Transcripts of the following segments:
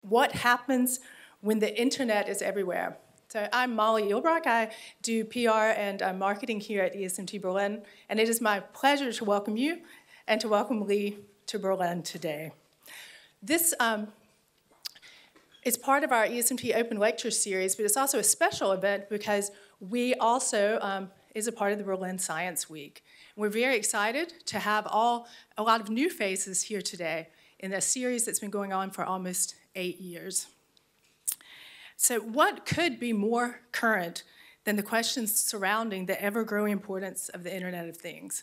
What happens when the internet is everywhere? So I'm Molly Ilbrock. I do PR and uh, marketing here at ESMT Berlin, and it is my pleasure to welcome you and to welcome Lee to Berlin today. This um, is part of our ESMT Open Lecture Series, but it's also a special event because we also um, is a part of the Berlin Science Week. We're very excited to have all a lot of new faces here today in a series that's been going on for almost eight years. So, what could be more current than the questions surrounding the ever growing importance of the Internet of Things?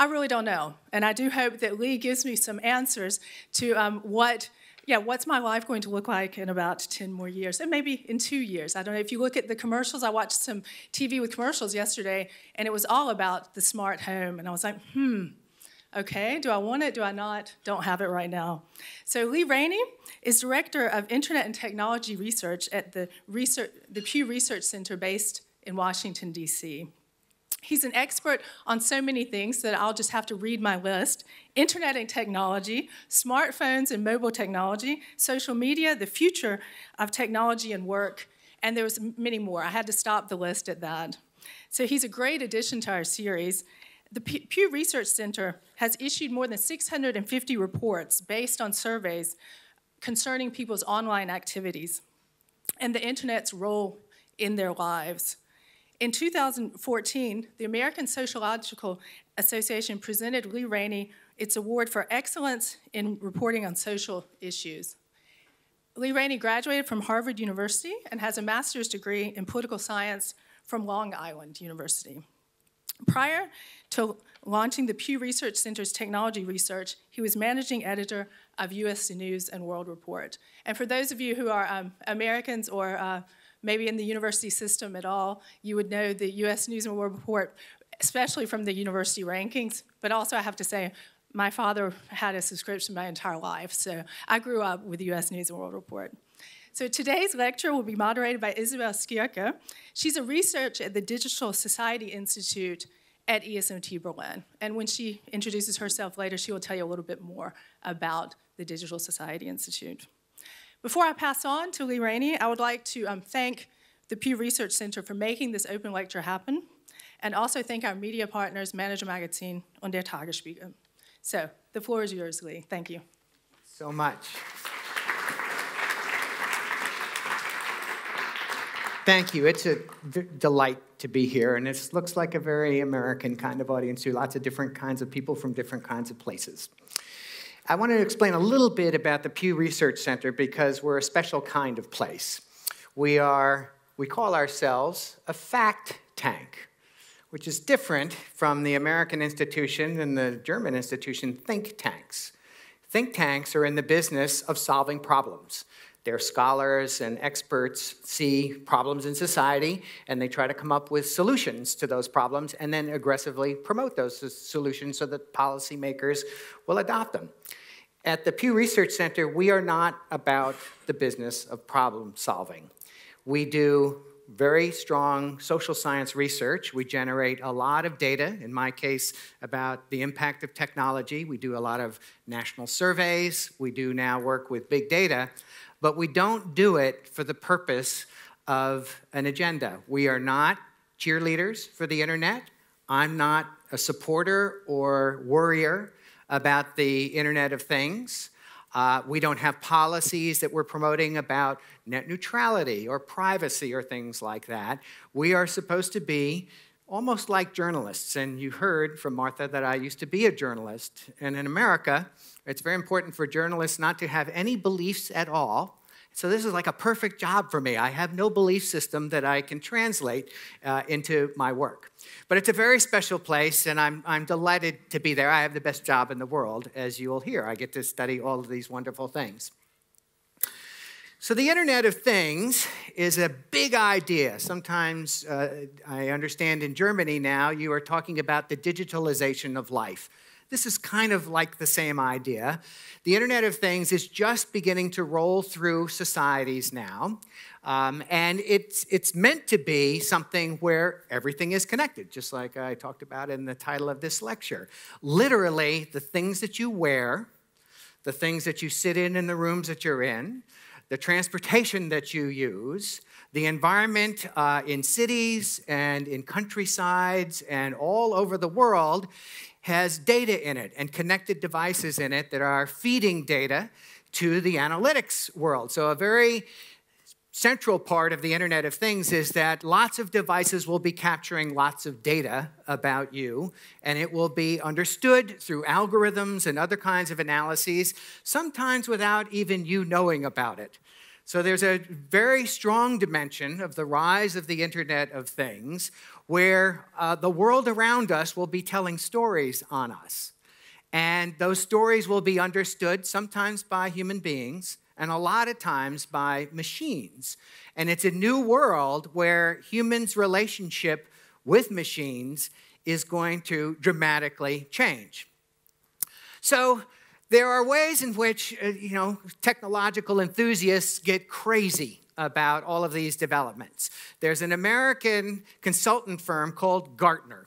I really don't know. And I do hope that Lee gives me some answers to um, what, yeah, what's my life going to look like in about 10 more years, and maybe in two years. I don't know. If you look at the commercials, I watched some TV with commercials yesterday, and it was all about the smart home. And I was like, hmm, okay, do I want it? Do I not? Don't have it right now. So Lee Rainie is Director of Internet and Technology Research at the, research, the Pew Research Center based in Washington, D.C. He's an expert on so many things that I'll just have to read my list internet and technology, smartphones and mobile technology, social media, the future of technology and work, and there was many more. I had to stop the list at that. So he's a great addition to our series. The Pew Research Center has issued more than 650 reports based on surveys concerning people's online activities and the internet's role in their lives. In 2014, the American Sociological Association presented Lee Rainie its award for excellence in reporting on social issues. Lee Rainie graduated from Harvard University and has a master's degree in political science from Long Island University. Prior to launching the Pew Research Center's technology research, he was managing editor of U.S. News and World Report. And for those of you who are um, Americans or uh, maybe in the university system at all, you would know the U.S. News and World Report, especially from the university rankings. But also, I have to say, my father had a subscription my entire life, so I grew up with the U.S. News and World Report. So today's lecture will be moderated by Isabel Skierka. She's a researcher at the Digital Society Institute at ESMT Berlin. And when she introduces herself later, she will tell you a little bit more about the Digital Society Institute. Before I pass on to Lee Rainie, I would like to um, thank the Pew Research Center for making this open lecture happen, and also thank our media partners, Manager Magazin und der Tagesspiegel. So, the floor is yours, Lee. Thank you. So much. Thank you. It's a delight to be here, and it looks like a very American kind of audience too. Lots of different kinds of people from different kinds of places. I wanted to explain a little bit about the Pew Research Center because we're a special kind of place. We are, we call ourselves a fact tank, which is different from the American institution and the German institution think tanks. Think tanks are in the business of solving problems. Their scholars and experts see problems in society and they try to come up with solutions to those problems and then aggressively promote those solutions so that policymakers will adopt them. At the Pew Research Center, we are not about the business of problem solving. We do very strong social science research. We generate a lot of data, in my case, about the impact of technology. We do a lot of national surveys. We do now work with big data but we don't do it for the purpose of an agenda. We are not cheerleaders for the internet. I'm not a supporter or worrier about the Internet of Things. Uh, we don't have policies that we're promoting about net neutrality or privacy or things like that. We are supposed to be almost like journalists. And you heard from Martha that I used to be a journalist. And in America, it's very important for journalists not to have any beliefs at all. So this is like a perfect job for me. I have no belief system that I can translate uh, into my work. But it's a very special place, and I'm, I'm delighted to be there. I have the best job in the world, as you will hear. I get to study all of these wonderful things. So, the Internet of Things is a big idea. Sometimes uh, I understand in Germany now you are talking about the digitalization of life. This is kind of like the same idea. The Internet of Things is just beginning to roll through societies now. Um, and it's, it's meant to be something where everything is connected, just like I talked about in the title of this lecture. Literally, the things that you wear, the things that you sit in in the rooms that you're in, the transportation that you use, the environment uh, in cities and in countrysides and all over the world has data in it and connected devices in it that are feeding data to the analytics world. So, a very central part of the Internet of Things is that lots of devices will be capturing lots of data about you, and it will be understood through algorithms and other kinds of analyses, sometimes without even you knowing about it. So there's a very strong dimension of the rise of the Internet of Things where uh, the world around us will be telling stories on us. And those stories will be understood sometimes by human beings, and a lot of times by machines. And it's a new world where humans' relationship with machines is going to dramatically change. So, there are ways in which, uh, you know, technological enthusiasts get crazy about all of these developments. There's an American consultant firm called Gartner,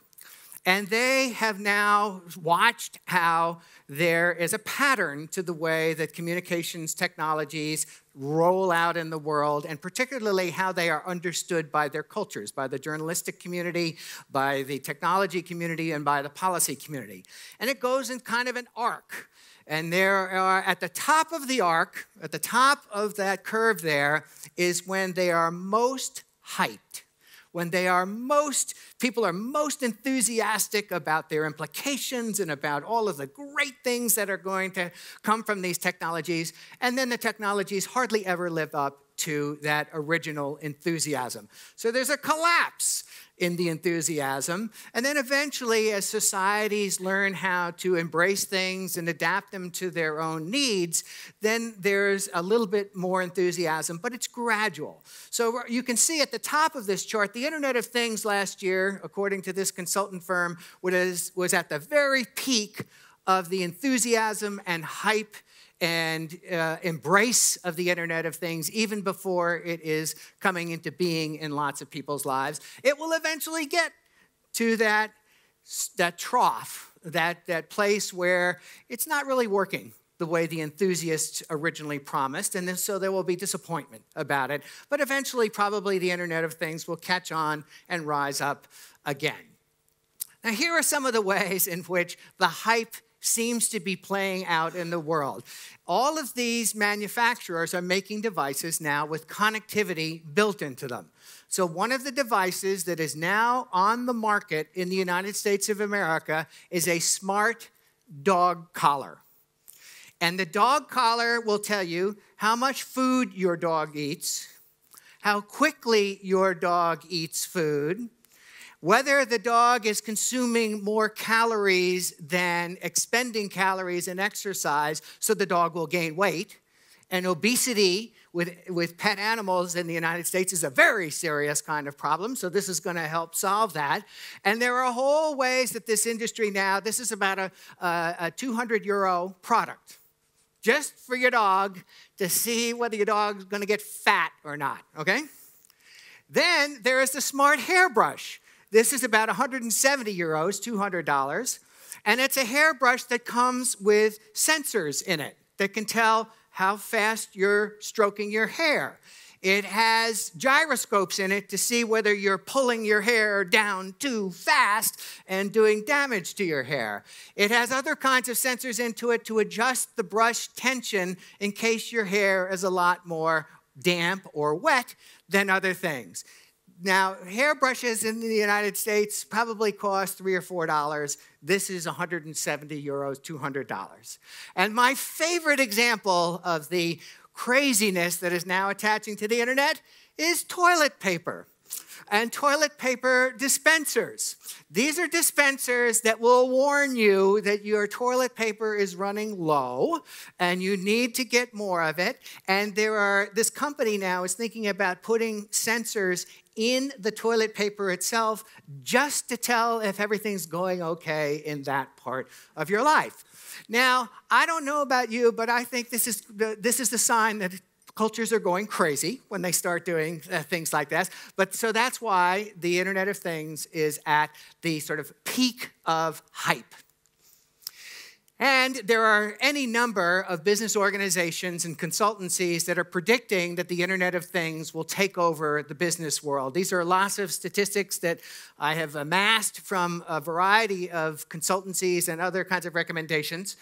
and they have now watched how there is a pattern to the way that communications technologies roll out in the world, and particularly how they are understood by their cultures, by the journalistic community, by the technology community, and by the policy community. And it goes in kind of an arc. And there are, at the top of the arc, at the top of that curve there, is when they are most hyped when they are most, people are most enthusiastic about their implications and about all of the great things that are going to come from these technologies. And then the technologies hardly ever live up to that original enthusiasm. So there's a collapse in the enthusiasm. And then eventually, as societies learn how to embrace things and adapt them to their own needs, then there's a little bit more enthusiasm, but it's gradual. So you can see at the top of this chart, the Internet of Things last year, according to this consultant firm, was, was at the very peak of the enthusiasm and hype and uh, embrace of the Internet of Things even before it is coming into being in lots of people's lives. It will eventually get to that, that trough, that, that place where it's not really working the way the enthusiasts originally promised, and so there will be disappointment about it. But eventually, probably the Internet of Things will catch on and rise up again. Now, here are some of the ways in which the hype seems to be playing out in the world. All of these manufacturers are making devices now with connectivity built into them. So, one of the devices that is now on the market in the United States of America is a smart dog collar. And the dog collar will tell you how much food your dog eats, how quickly your dog eats food, whether the dog is consuming more calories than expending calories in exercise, so the dog will gain weight. And obesity with, with pet animals in the United States is a very serious kind of problem, so this is going to help solve that. And there are whole ways that this industry now, this is about a, a, a 200 euro product just for your dog to see whether your dog's going to get fat or not, okay? Then there is the smart hairbrush. This is about 170 euros, $200. And it's a hairbrush that comes with sensors in it that can tell how fast you're stroking your hair. It has gyroscopes in it to see whether you're pulling your hair down too fast and doing damage to your hair. It has other kinds of sensors into it to adjust the brush tension in case your hair is a lot more damp or wet than other things. Now, hairbrushes in the United States probably cost three or four dollars. This is 170 euros, $200. And my favorite example of the craziness that is now attaching to the internet is toilet paper and toilet paper dispensers. These are dispensers that will warn you that your toilet paper is running low and you need to get more of it. And there are this company now is thinking about putting sensors in the toilet paper itself just to tell if everything's going okay in that part of your life. Now, I don't know about you, but I think this is the, this is the sign that cultures are going crazy when they start doing uh, things like this. But so that's why the Internet of Things is at the sort of peak of hype. And there are any number of business organizations and consultancies that are predicting that the Internet of Things will take over the business world. These are lots of statistics that I have amassed from a variety of consultancies and other kinds of recommendations.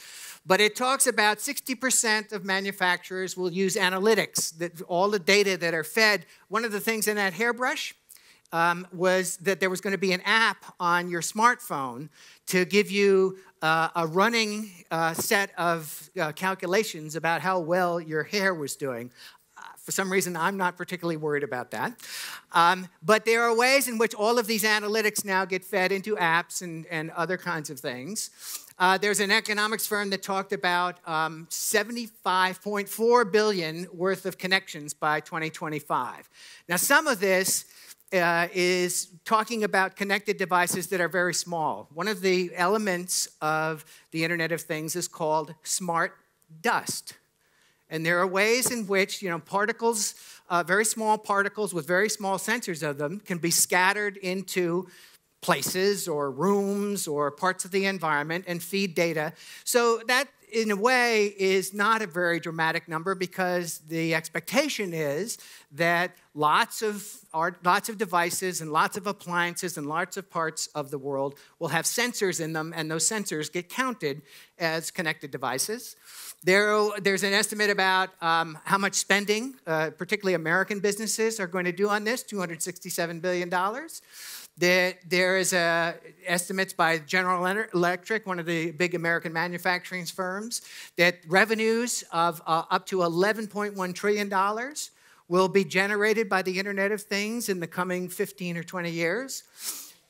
But it talks about 60% of manufacturers will use analytics, that all the data that are fed. One of the things in that hairbrush um, was that there was going to be an app on your smartphone to give you uh, a running uh, set of uh, calculations about how well your hair was doing. Uh, for some reason, I'm not particularly worried about that. Um, but there are ways in which all of these analytics now get fed into apps and, and other kinds of things. Uh, there's an economics firm that talked about um, 75.4 billion worth of connections by 2025. Now, some of this uh, is talking about connected devices that are very small. One of the elements of the Internet of Things is called smart dust. And there are ways in which, you know, particles, uh, very small particles with very small sensors of them, can be scattered into places or rooms or parts of the environment and feed data. So that in a way, is not a very dramatic number because the expectation is that lots of, lots of devices and lots of appliances and lots of parts of the world will have sensors in them, and those sensors get counted as connected devices. There, there's an estimate about um, how much spending, uh, particularly American businesses, are going to do on this $267 billion. There, there is a, estimates by General Electric, one of the big American manufacturing firms, that revenues of uh, up to $11.1 trillion will be generated by the Internet of Things in the coming 15 or 20 years.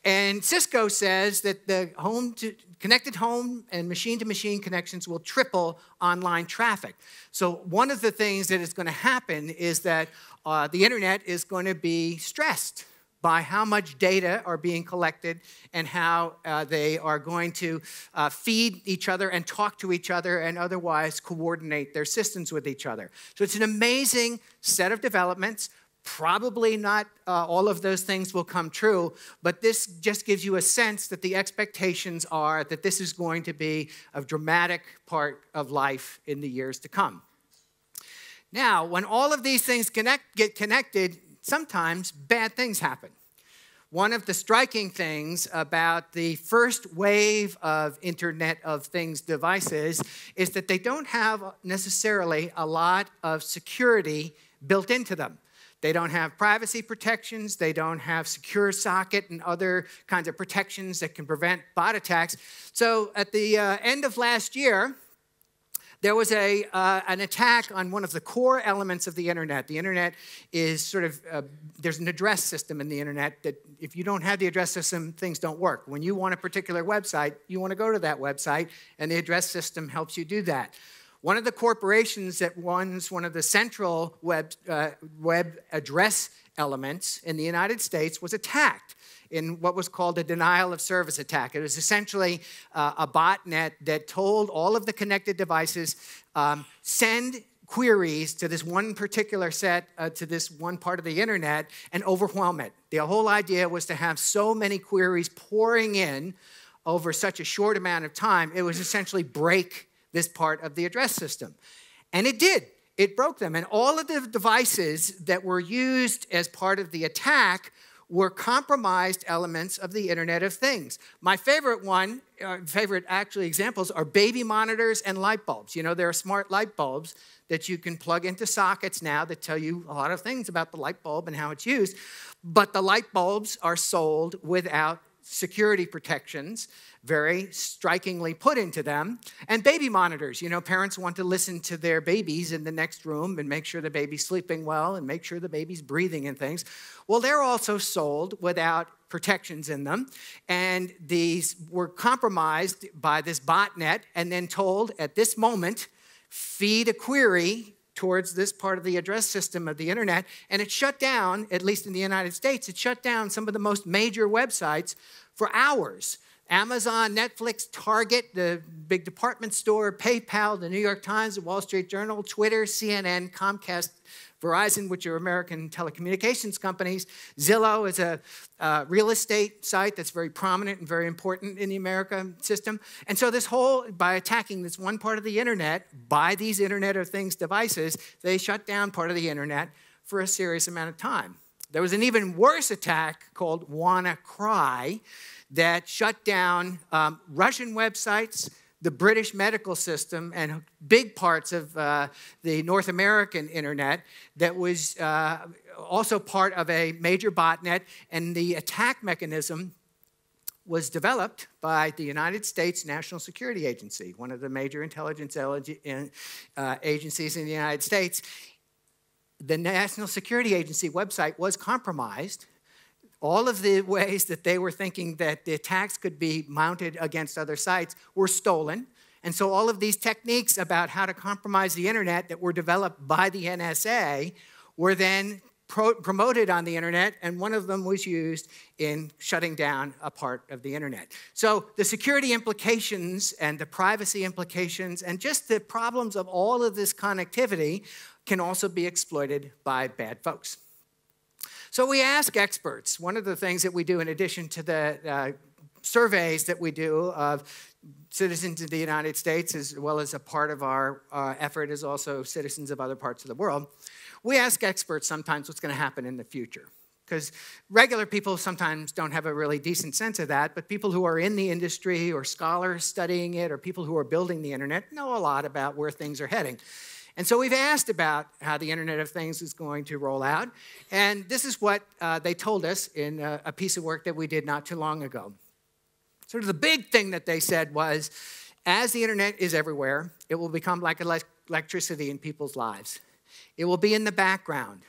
And Cisco says that the home to, connected home and machine to machine connections will triple online traffic. So, one of the things that is going to happen is that uh, the internet is going to be stressed by how much data are being collected and how uh, they are going to uh, feed each other and talk to each other and otherwise coordinate their systems with each other. So it's an amazing set of developments. Probably not uh, all of those things will come true, but this just gives you a sense that the expectations are that this is going to be a dramatic part of life in the years to come. Now, when all of these things connect, get connected, sometimes bad things happen. One of the striking things about the first wave of Internet of Things devices is that they don't have necessarily a lot of security built into them. They don't have privacy protections, they don't have secure socket and other kinds of protections that can prevent bot attacks. So at the uh, end of last year, there was a, uh, an attack on one of the core elements of the internet. The internet is sort of, uh, there's an address system in the internet that if you don't have the address system, things don't work. When you want a particular website, you want to go to that website, and the address system helps you do that. One of the corporations that runs one of the central web, uh, web address elements in the United States was attacked in what was called a denial of service attack. It was essentially uh, a botnet that told all of the connected devices um, send queries to this one particular set, uh, to this one part of the internet, and overwhelm it. The whole idea was to have so many queries pouring in over such a short amount of time, it was essentially break this part of the address system. And it did. It broke them. And all of the devices that were used as part of the attack were compromised elements of the Internet of Things. My favorite one, uh, favorite actually examples are baby monitors and light bulbs. You know, there are smart light bulbs that you can plug into sockets now that tell you a lot of things about the light bulb and how it's used. But the light bulbs are sold without security protections very strikingly put into them. And baby monitors, you know, parents want to listen to their babies in the next room and make sure the baby's sleeping well and make sure the baby's breathing and things. Well, they're also sold without protections in them. And these were compromised by this botnet and then told at this moment, feed a query towards this part of the address system of the internet, and it shut down, at least in the United States, it shut down some of the most major websites for hours. Amazon, Netflix, Target, the big department store, PayPal, the New York Times, the Wall Street Journal, Twitter, CNN, Comcast, Verizon, which are American telecommunications companies. Zillow is a uh, real estate site that's very prominent and very important in the America system. And so, this whole, by attacking this one part of the internet, by these Internet of Things devices, they shut down part of the internet for a serious amount of time. There was an even worse attack called WannaCry that shut down um, Russian websites, the British medical system, and big parts of uh, the North American internet that was uh, also part of a major botnet. And the attack mechanism was developed by the United States National Security Agency, one of the major intelligence uh, agencies in the United States. The National Security Agency website was compromised all of the ways that they were thinking that the attacks could be mounted against other sites were stolen. And so all of these techniques about how to compromise the internet that were developed by the NSA were then pro- promoted on the internet, and one of them was used in shutting down a part of the internet. So the security implications and the privacy implications and just the problems of all of this connectivity can also be exploited by bad folks. So we ask experts. One of the things that we do, in addition to the uh, surveys that we do of citizens of the United States, as well as a part of our uh, effort is also citizens of other parts of the world, we ask experts sometimes what's going to happen in the future. Because regular people sometimes don't have a really decent sense of that, but people who are in the industry or scholars studying it or people who are building the internet know a lot about where things are heading. And so we've asked about how the Internet of Things is going to roll out. And this is what uh, they told us in a, a piece of work that we did not too long ago. Sort of the big thing that they said was as the Internet is everywhere, it will become like electricity in people's lives. It will be in the background.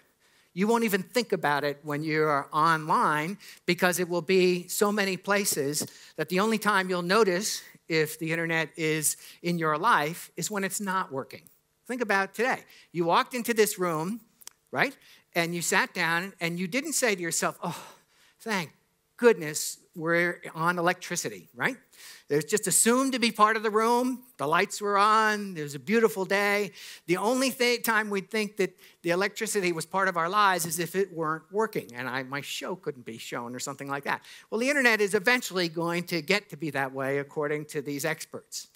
You won't even think about it when you're online because it will be so many places that the only time you'll notice if the internet is in your life is when it's not working. Think about today. You walked into this room, right? And you sat down and you didn't say to yourself, oh, thank goodness we're on electricity, right? Was just assumed to be part of the room. The lights were on. It was a beautiful day. The only th- time we'd think that the electricity was part of our lives is if it weren't working and I, my show couldn't be shown or something like that. Well, the internet is eventually going to get to be that way, according to these experts.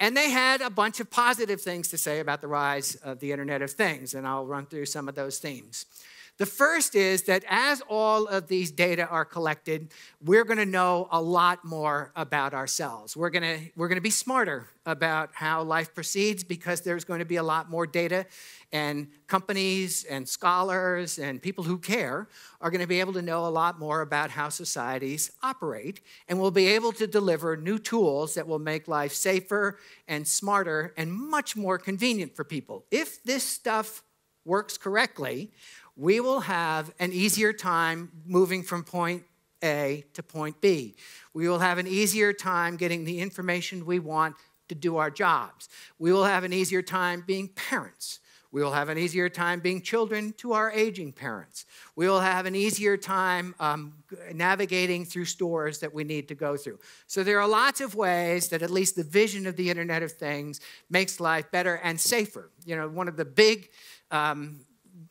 And they had a bunch of positive things to say about the rise of the Internet of Things, and I'll run through some of those themes. The first is that as all of these data are collected, we're going to know a lot more about ourselves. We're going to we're going to be smarter about how life proceeds because there's going to be a lot more data and companies and scholars and people who care are going to be able to know a lot more about how societies operate and we'll be able to deliver new tools that will make life safer and smarter and much more convenient for people. If this stuff works correctly, we will have an easier time moving from point A to point B. We will have an easier time getting the information we want to do our jobs. We will have an easier time being parents. We will have an easier time being children to our aging parents. We will have an easier time um, navigating through stores that we need to go through. So, there are lots of ways that at least the vision of the Internet of Things makes life better and safer. You know, one of the big um,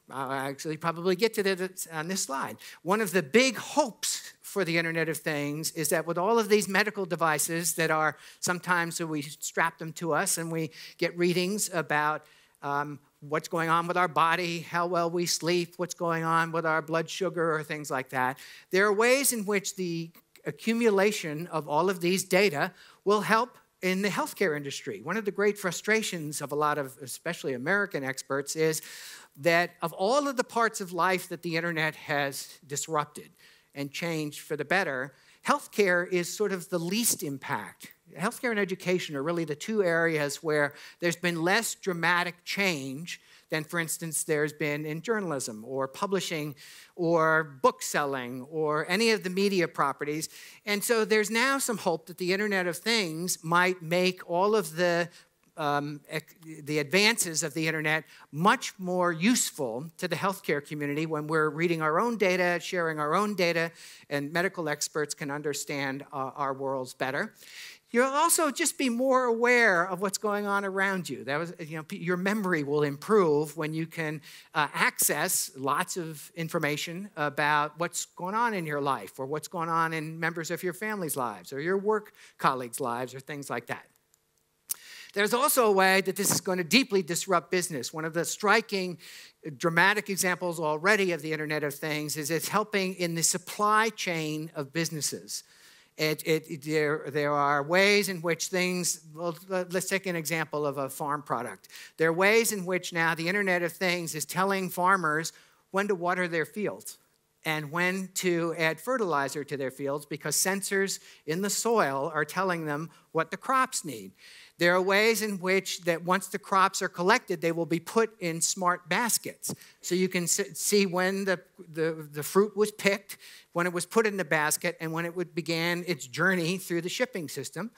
I'll actually probably get to that on this slide. One of the big hopes for the Internet of Things is that with all of these medical devices that are sometimes so we strap them to us and we get readings about um, what's going on with our body, how well we sleep, what's going on with our blood sugar, or things like that. There are ways in which the accumulation of all of these data will help in the healthcare industry. One of the great frustrations of a lot of, especially American experts, is that of all of the parts of life that the internet has disrupted and changed for the better, healthcare is sort of the least impact. Healthcare and education are really the two areas where there's been less dramatic change than, for instance, there's been in journalism or publishing or book selling or any of the media properties. And so there's now some hope that the Internet of Things might make all of the um, the advances of the internet much more useful to the healthcare community when we're reading our own data, sharing our own data, and medical experts can understand uh, our worlds better. You'll also just be more aware of what's going on around you. That was, you know, your memory will improve when you can uh, access lots of information about what's going on in your life or what's going on in members of your family's lives or your work colleagues' lives or things like that. There's also a way that this is going to deeply disrupt business. One of the striking, uh, dramatic examples already of the Internet of Things is it's helping in the supply chain of businesses. It, it, there, there are ways in which things, well, let's take an example of a farm product. There are ways in which now the Internet of Things is telling farmers when to water their fields and when to add fertilizer to their fields because sensors in the soil are telling them what the crops need. There are ways in which that once the crops are collected, they will be put in smart baskets. So you can see when the, the, the fruit was picked, when it was put in the basket, and when it would began its journey through the shipping system.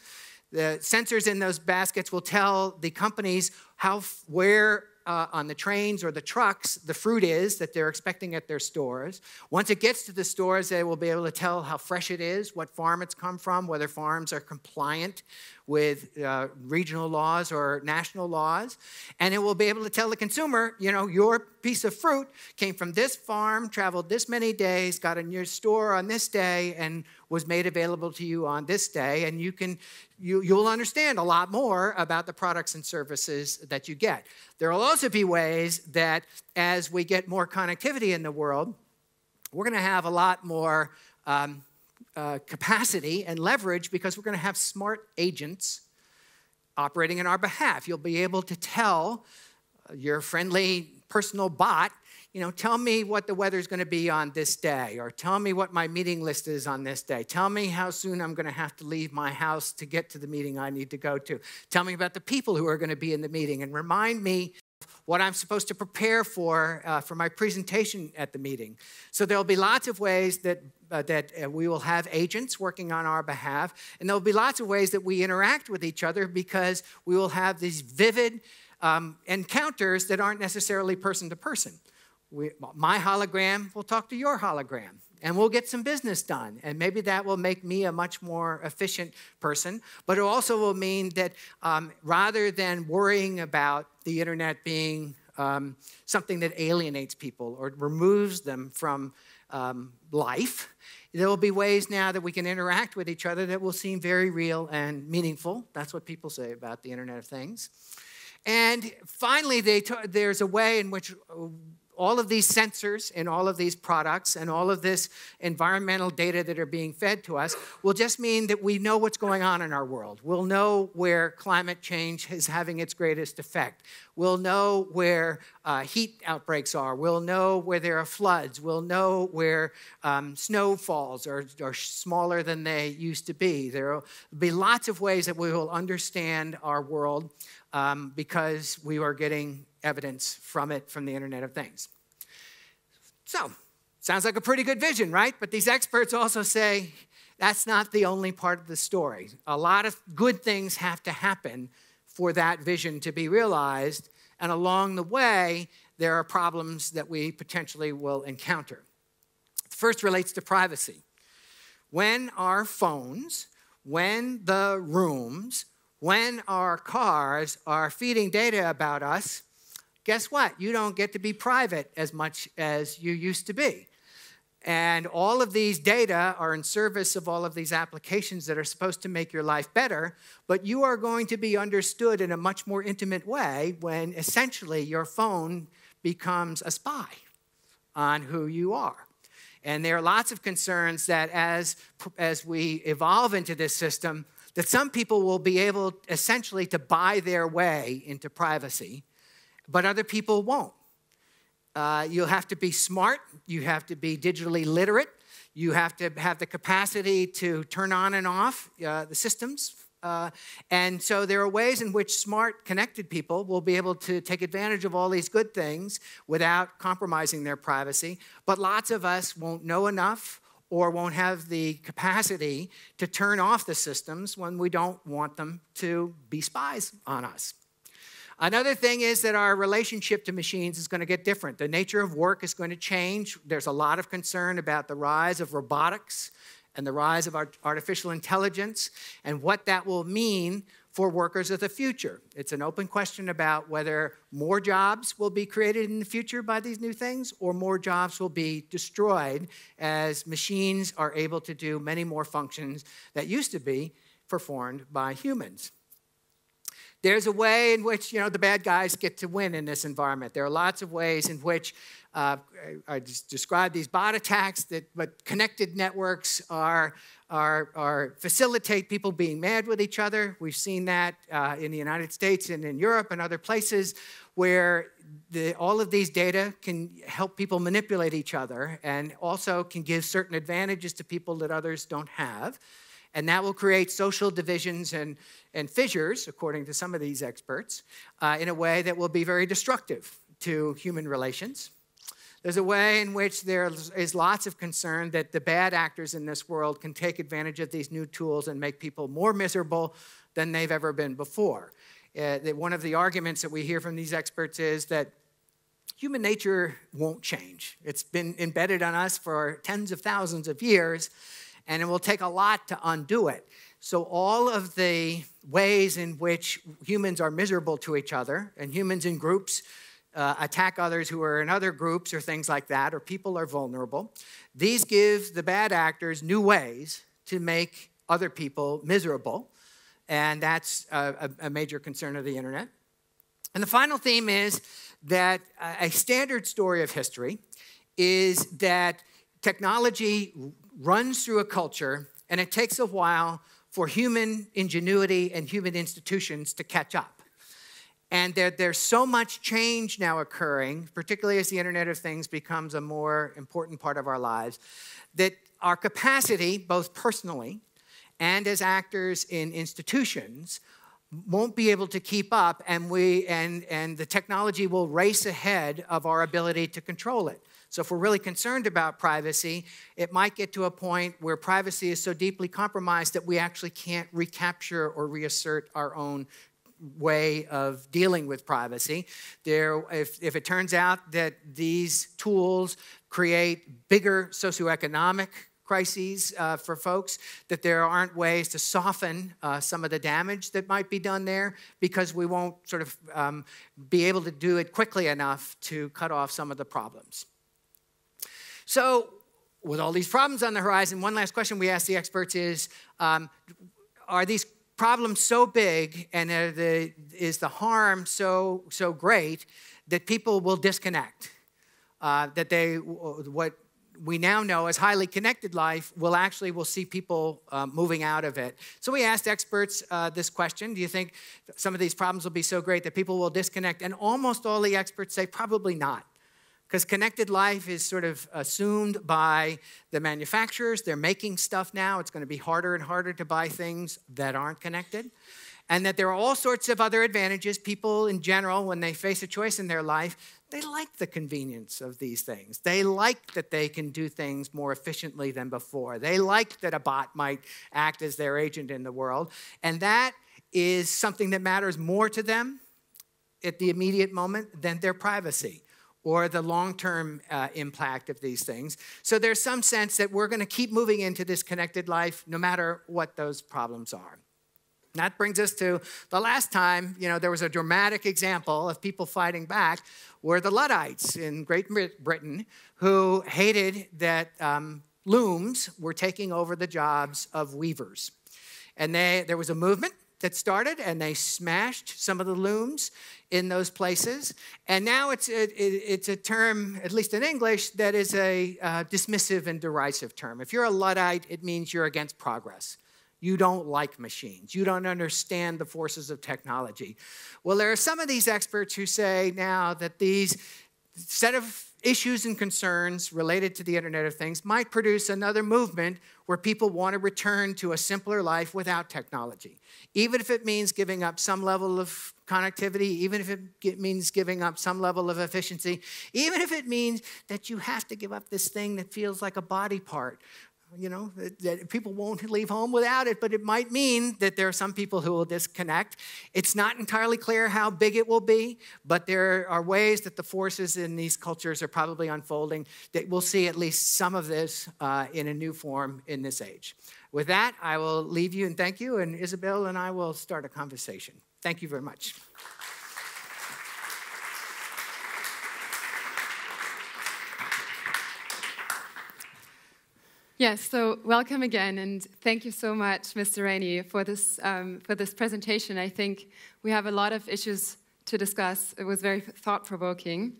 The sensors in those baskets will tell the companies how, where uh, on the trains or the trucks the fruit is that they're expecting at their stores. Once it gets to the stores, they will be able to tell how fresh it is, what farm it's come from, whether farms are compliant with uh, regional laws or national laws. And it will be able to tell the consumer, you know, your piece of fruit came from this farm, traveled this many days, got in your store on this day, and was made available to you on this day. And you can, you, you'll understand a lot more about the products and services that you get. There will also be ways that as we get more connectivity in the world, we're going to have a lot more um, uh, capacity and leverage because we're going to have smart agents operating in our behalf. You'll be able to tell uh, your friendly personal bot, you know, tell me what the weather's going to be on this day, or tell me what my meeting list is on this day. Tell me how soon I'm going to have to leave my house to get to the meeting I need to go to. Tell me about the people who are going to be in the meeting, and remind me what I'm supposed to prepare for uh, for my presentation at the meeting. So there'll be lots of ways that uh, that uh, we will have agents working on our behalf, and there'll be lots of ways that we interact with each other because we will have these vivid um, encounters that aren't necessarily person to person. We, my hologram will talk to your hologram and we'll get some business done. And maybe that will make me a much more efficient person. But it also will mean that um, rather than worrying about the internet being um, something that alienates people or removes them from um, life, there will be ways now that we can interact with each other that will seem very real and meaningful. That's what people say about the Internet of Things. And finally, t- there's a way in which uh, all of these sensors and all of these products and all of this environmental data that are being fed to us will just mean that we know what's going on in our world. We'll know where climate change is having its greatest effect. We'll know where uh, heat outbreaks are. We'll know where there are floods. We'll know where um, snowfalls are, are smaller than they used to be. There will be lots of ways that we will understand our world um, because we are getting evidence from it from the Internet of Things. So, sounds like a pretty good vision, right? But these experts also say that's not the only part of the story. A lot of good things have to happen for that vision to be realized, and along the way, there are problems that we potentially will encounter. The first relates to privacy. When our phones, when the rooms, when our cars are feeding data about us, guess what? You don't get to be private as much as you used to be. And all of these data are in service of all of these applications that are supposed to make your life better, but you are going to be understood in a much more intimate way when essentially your phone becomes a spy on who you are. And there are lots of concerns that as, as we evolve into this system, that some people will be able essentially to buy their way into privacy, but other people won't. Uh, you'll have to be smart, you have to be digitally literate, you have to have the capacity to turn on and off uh, the systems. Uh, and so there are ways in which smart, connected people will be able to take advantage of all these good things without compromising their privacy. But lots of us won't know enough or won't have the capacity to turn off the systems when we don't want them to be spies on us. Another thing is that our relationship to machines is going to get different. The nature of work is going to change. There's a lot of concern about the rise of robotics and the rise of artificial intelligence and what that will mean for workers of the future. It's an open question about whether more jobs will be created in the future by these new things or more jobs will be destroyed as machines are able to do many more functions that used to be performed by humans. There's a way in which you know the bad guys get to win in this environment. There are lots of ways in which uh, I just described these bot attacks that, but connected networks are, are, are facilitate people being mad with each other. We've seen that uh, in the United States and in Europe and other places where the, all of these data can help people manipulate each other and also can give certain advantages to people that others don't have. And that will create social divisions and, and fissures, according to some of these experts, uh, in a way that will be very destructive to human relations. There's a way in which there is lots of concern that the bad actors in this world can take advantage of these new tools and make people more miserable than they've ever been before. Uh, that one of the arguments that we hear from these experts is that human nature won't change. It's been embedded on us for tens of thousands of years, and it will take a lot to undo it. So, all of the ways in which humans are miserable to each other, and humans in groups uh, attack others who are in other groups or things like that, or people are vulnerable, these give the bad actors new ways to make other people miserable. And that's a, a major concern of the internet. And the final theme is that a standard story of history is that technology runs through a culture, and it takes a while for human ingenuity and human institutions to catch up. And there, there's so much change now occurring, particularly as the Internet of Things becomes a more important part of our lives, that our capacity, both personally and as actors in institutions, won't be able to keep up, and, we, and, and the technology will race ahead of our ability to control it. So, if we're really concerned about privacy, it might get to a point where privacy is so deeply compromised that we actually can't recapture or reassert our own way of dealing with privacy. There, if, if it turns out that these tools create bigger socioeconomic crises uh, for folks, that there aren't ways to soften uh, some of the damage that might be done there because we won't sort of um, be able to do it quickly enough to cut off some of the problems. So, with all these problems on the horizon, one last question we ask the experts is um, Are these problems so big and the, is the harm so, so great that people will disconnect? Uh, that they, what we now know as highly connected life will actually will see people uh, moving out of it. So we asked experts uh, this question. Do you think some of these problems will be so great that people will disconnect? And almost all the experts say probably not because connected life is sort of assumed by the manufacturers. They're making stuff now. It's going to be harder and harder to buy things that aren't connected. And that there are all sorts of other advantages. People in general, when they face a choice in their life, they like the convenience of these things. They like that they can do things more efficiently than before. They like that a bot might act as their agent in the world. And that is something that matters more to them at the immediate moment than their privacy or the long term uh, impact of these things. So there's some sense that we're going to keep moving into this connected life no matter what those problems are. that brings us to the last time, you know, there was a dramatic example of people fighting back were the Luddites in Great Britain who hated that um, looms were taking over the jobs of weavers. And they, there was a movement that started and they smashed some of the looms in those places. And now it's a, it's a term, at least in English, that is a uh, dismissive and derisive term. If you're a Luddite, it means you're against progress. You don't like machines. You don't understand the forces of technology. Well, there are some of these experts who say now that these set of issues and concerns related to the Internet of Things might produce another movement where people want to return to a simpler life without technology, even if it means giving up some level of connectivity, even if it means giving up some level of efficiency, even if it means that you have to give up this thing that feels like a body part you know, that, people won't leave home without it, but it might mean that there are some people who will disconnect. It's not entirely clear how big it will be, but there are ways that the forces in these cultures are probably unfolding that we'll see at least some of this uh, in a new form in this age. With that, I will leave you and thank you, and Isabel and I will start a conversation. Thank you very much. Yes, so welcome again, and thank you so much, Mr. Rainie, for this, um, for this presentation. I think we have a lot of issues to discuss. It was very thought-provoking.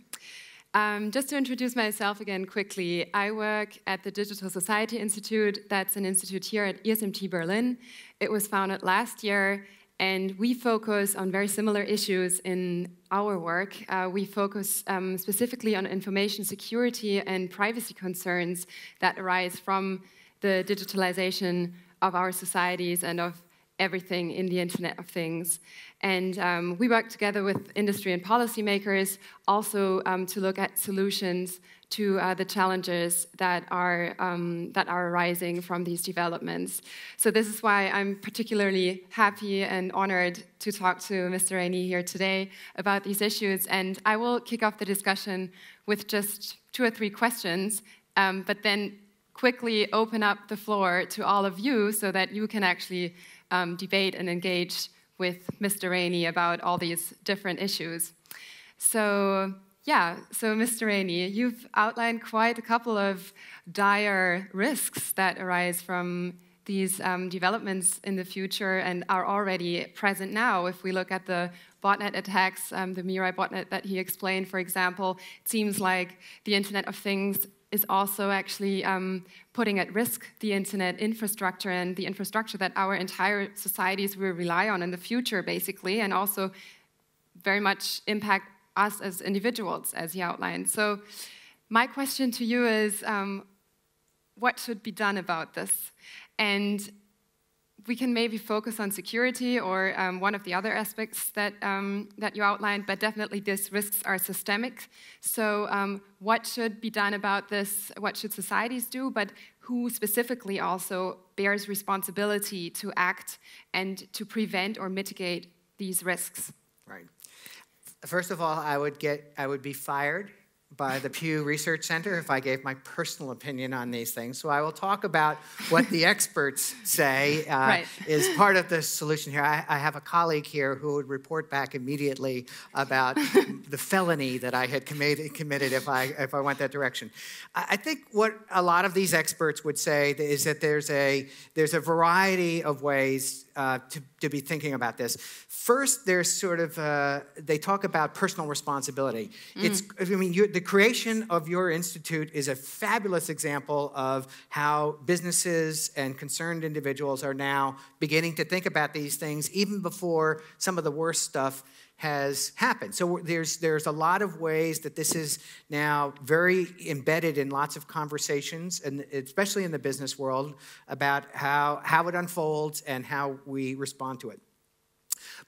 Um, just to introduce myself again quickly, I work at the Digital Society Institute. That's an institute here at ESMT Berlin. It was founded last year, and we focus on very similar issues in our work. Uh, we focus um, specifically on information security and privacy concerns that arise from the digitalization of our societies and of everything in the Internet of Things. And um, we work together with industry and policymakers also um, to look at solutions to uh, the challenges that are, um, that are arising from these developments. So this is why I'm particularly happy and honored to talk to Mr. Rainie here today about these issues. And I will kick off the discussion with just two or three questions, um, but then quickly open up the floor to all of you so that you can actually um, debate and engage with Mr. Rainie about all these different issues. So yeah, so Mr. Rainie, you've outlined quite a couple of dire risks that arise from these um, developments in the future and are already present now. If we look at the botnet attacks, um, the Mirai botnet that he explained, for example, it seems like the Internet of Things is also actually um, putting at risk the internet infrastructure and the infrastructure that our entire societies will rely on in the future, basically, and also very much impact us as individuals, as he outlined. So, my question to you is um, what should be done about this? And we can maybe focus on security or um, one of the other aspects that, um, that you outlined, but definitely these risks are systemic. So, um, what should be done about this? What should societies do? But who specifically also bears responsibility to act and to prevent or mitigate these risks? Right. First of all, I would get I would be fired by the Pew Research Center if I gave my personal opinion on these things. So I will talk about what the experts say uh, right. is part of the solution here. I, I, have a colleague here who would report back immediately about the felony that I had committed, committed if I if I went that direction. I think what a lot of these experts would say is that there's a there's a variety of ways uh, to, to be thinking about this. First, there's sort of, uh, they talk about personal responsibility. Mm. It's, I mean, the creation of your institute is a fabulous example of how businesses and concerned individuals are now beginning to think about these things even before some of the worst stuff has happened. So there's there's a lot of ways that this is now very embedded in lots of conversations, and especially in the business world, about how how it unfolds and how we respond to it.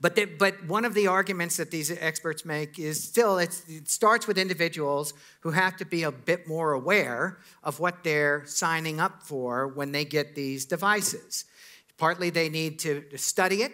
But, the, but one of the arguments that these experts make is still it starts with individuals who have to be a bit more aware of what they're signing up for when they get these devices. Partly they need to study it,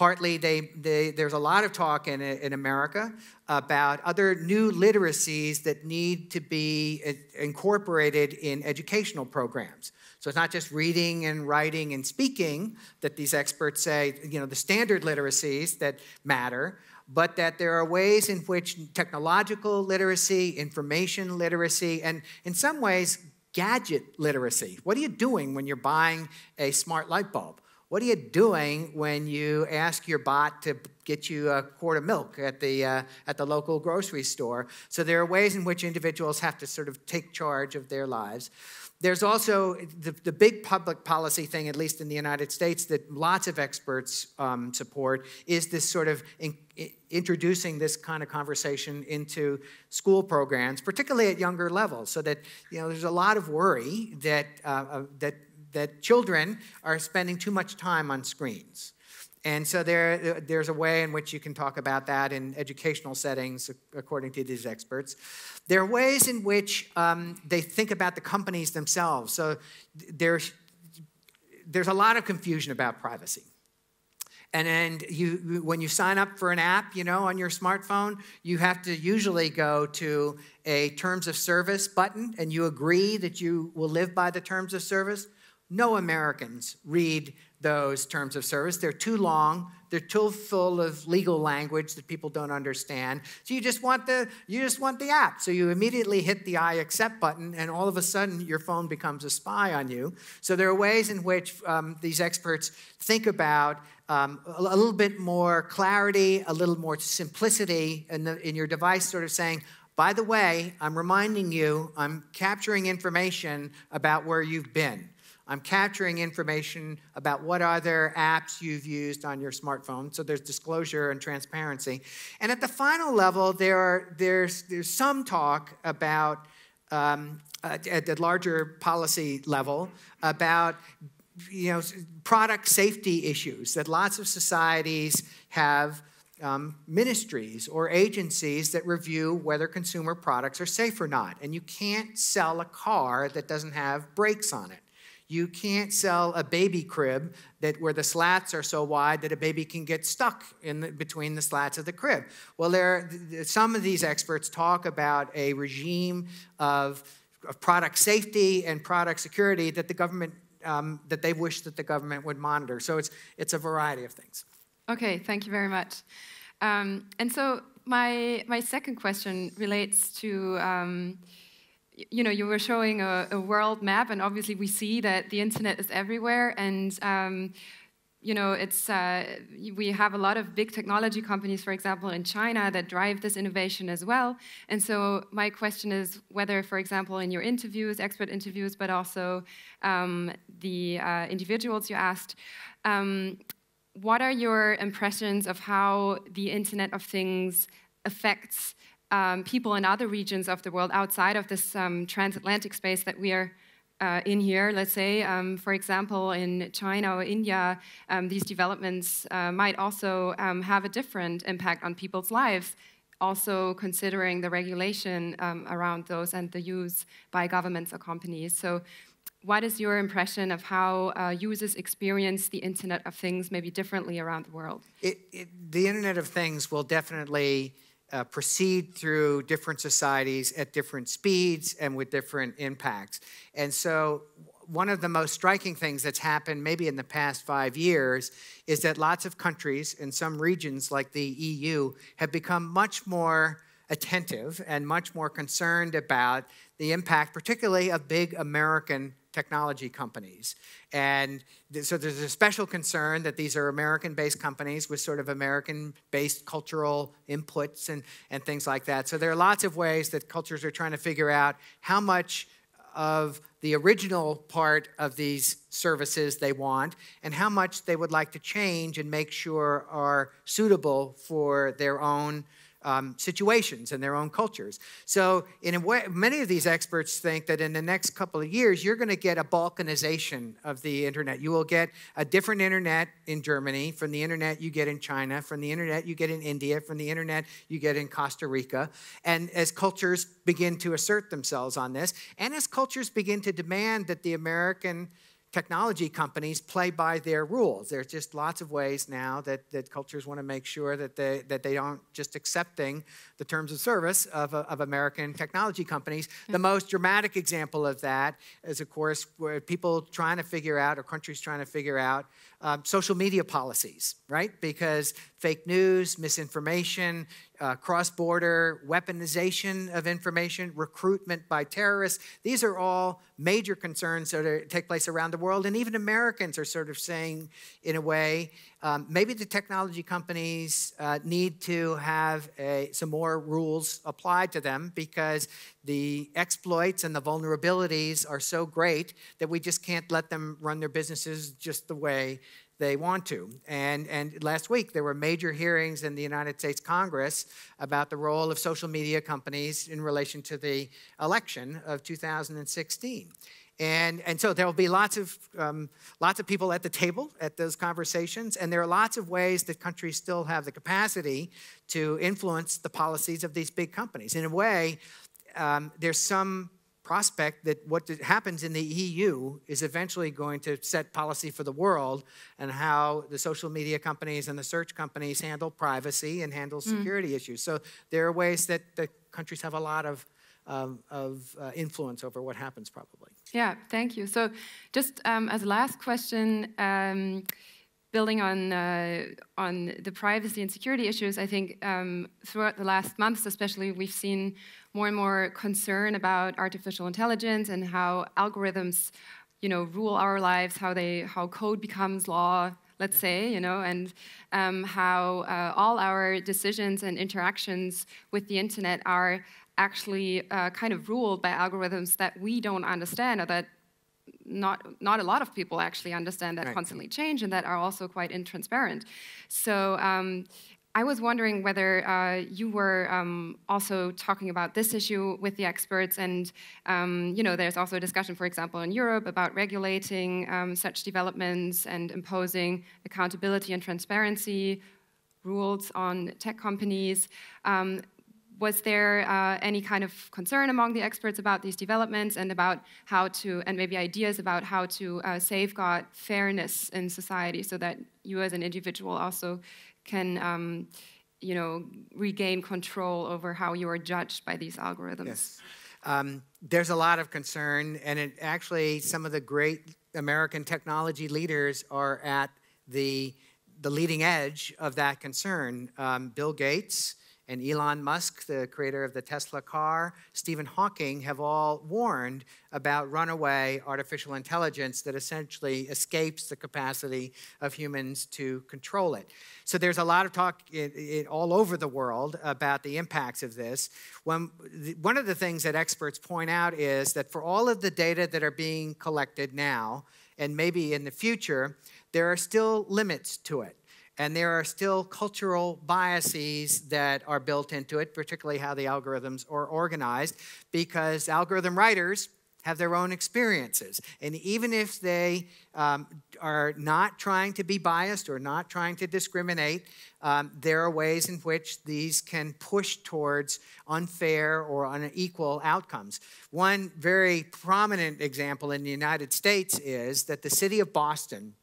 Partly, they, they, there's a lot of talk in, in America about other new literacies that need to be incorporated in educational programs. So it's not just reading and writing and speaking that these experts say, you know, the standard literacies that matter, but that there are ways in which technological literacy, information literacy, and in some ways, gadget literacy. What are you doing when you're buying a smart light bulb? What are you doing when you ask your bot to get you a quart of milk at the, uh, at the local grocery store? So there are ways in which individuals have to sort of take charge of their lives. There's also the, the big public policy thing, at least in the United States, that lots of experts um, support is this sort of in, in, introducing this kind of conversation into school programs, particularly at younger levels, so that you know there's a lot of worry that uh, uh, that that children are spending too much time on screens. And so there, there's a way in which you can talk about that in educational settings, according to these experts. There are ways in which um, they think about the companies themselves. So there's, there's a lot of confusion about privacy. And then you, when you sign up for an app, you know, on your smartphone, you have to usually go to a terms of service button and you agree that you will live by the terms of service. No Americans read those terms of service. They're too long. They're too full of legal language that people don't understand. So you just want the you just want the app. So you immediately hit the I accept button, and all of a sudden your phone becomes a spy on you. So there are ways in which um, these experts think about um, a, a, little bit more clarity, a little more simplicity in, the, in your device, sort of saying. By the way, I'm reminding you, I'm capturing information about where you've been. I'm capturing information about what other apps you've used on your smartphone. So there's disclosure and transparency. And at the final level, there are, there's, there's some talk about, um, at the larger policy level, about you know, product safety issues that lots of societies have um, ministries or agencies that review whether consumer products are safe or not. And you can't sell a car that doesn't have brakes on it. You can't sell a baby crib that where the slats are so wide that a baby can get stuck in the, between the slats of the crib. Well, there, some of these experts talk about a regime of, of product safety and product security that the government um, that they wish that the government would monitor. So it's it's a variety of things. Okay, thank you very much. Um, and so my my second question relates to. Um, you know, you were showing a, a, world map, and obviously we see that the internet is everywhere, and um, you know, it's uh, we have a lot of big technology companies, for example, in China that drive this innovation as well. And so my question is whether, for example, in your interviews, expert interviews, but also um, the uh, individuals you asked. Um, what are your impressions of how the Internet of Things affects um, people in other regions of the world outside of this um, transatlantic space that we are uh, in here, let's say, um, for example, in China or India, um, these developments uh, might also um, have a different impact on people's lives, also considering the regulation um, around those and the use by governments or companies. So, what is your impression of how uh, users experience the Internet of Things maybe differently around the world? It, it, the Internet of Things will definitely uh, proceed through different societies at different speeds and with different impacts. And so, one of the most striking things that's happened maybe in the past five years is that lots of countries in some regions like the EU have become much more attentive and much more concerned about the impact, particularly of big American technology companies. And so there's a special concern that these are American based companies with sort of American based cultural inputs and, and things like that. So there are lots of ways that cultures are trying to figure out how much of the original part of these services they want and how much they would like to change and make sure are suitable for their own um, situations and their own cultures. So, in a way, many of these experts think that in the next couple of years, you're going to get a balkanization of the internet. You will get a different internet in Germany from the internet you get in China, from the internet you get in India, from the internet you get in Costa Rica. And as cultures begin to assert themselves on this, and as cultures begin to demand that the American technology companies play by their rules. There's just lots of ways now that, that cultures want to make sure that they, that they aren't just accepting the terms of service of, of American technology companies. The mm. most dramatic example of that is, of course, where people trying to figure out, or countries trying to figure out, um, social media policies, right? Because fake news, misinformation, uh, cross border weaponization of information, recruitment by terrorists. These are all major concerns that are, take place around the world. And even Americans are sort of saying, in a way, um, maybe the technology companies uh, need to have a, some more rules applied to them because the exploits and the vulnerabilities are so great that we just can't let them run their businesses just the way they want to. And, and last week, there were major hearings in the United States Congress about the role of social media companies in relation to the election of 2016. And, and so there will be lots of, um, lots of people at the table at those conversations, and there are lots of ways that countries still have the capacity to influence the policies of these big companies. In a way, um, there's some prospect that what happens in the EU is eventually going to set policy for the world and how the social media companies and the search companies handle privacy and handle hmm. security mm. issues. So there are ways that the countries have a lot of um, of uh, influence over what happens, probably. Yeah, thank you. So, just um, as a last question, um, building on uh, on the privacy and security issues, I think um, throughout the last months, especially, we've seen more and more concern about artificial intelligence and how algorithms, you know, rule our lives, how they how code becomes law let's say, you know, and um, how uh, all our decisions and interactions with the internet are actually uh, kind of ruled by algorithms that we don't understand or that not not a lot of people actually understand that right. constantly change and that are also quite intransparent. So um, I was wondering whether uh, you were um, also talking about this issue with the experts, and um, you know, there's also a discussion, for example, in Europe about regulating um, such developments and imposing accountability and transparency rules on tech companies. Was there uh, any kind of concern among the experts about these developments and about how to, and maybe ideas about how to uh, safeguard fairness in society so that you as an individual also can, um, you know, regain control over how you are judged by these algorithms? Yes. Um, there's a lot of concern, and it actually, some of the great American technology leaders are at the, the leading edge of that concern. Um, Bill Gates, and Elon Musk, the creator of the Tesla car, Stephen Hawking have all warned about runaway artificial intelligence that essentially escapes the capacity of humans to control it. So there's a lot of talk in, in, all over the world about the impacts of this. One, one of the things that experts point out is that for all of the data that are being collected now, and maybe in the future, there are still limits to it. And there are still cultural biases that are built into it, particularly how the algorithms are organized, because algorithm writers have their own experiences. And even if they um, are not trying to be biased or not trying to discriminate, um, there are ways in which these can push towards unfair or unequal outcomes. One very prominent example in the United States is that the city of Boston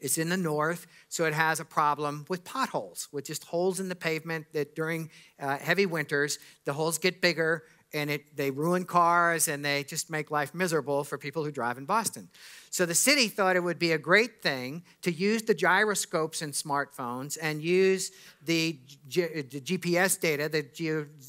it's in the north, so it has a problem with potholes, with just holes in the pavement that during uh, heavy winters, the holes get bigger and it, they ruin cars and they just make life miserable for people who drive in Boston. So the city thought it would be a great thing to use the gyroscopes in smartphones and use the, G the GPS data, the,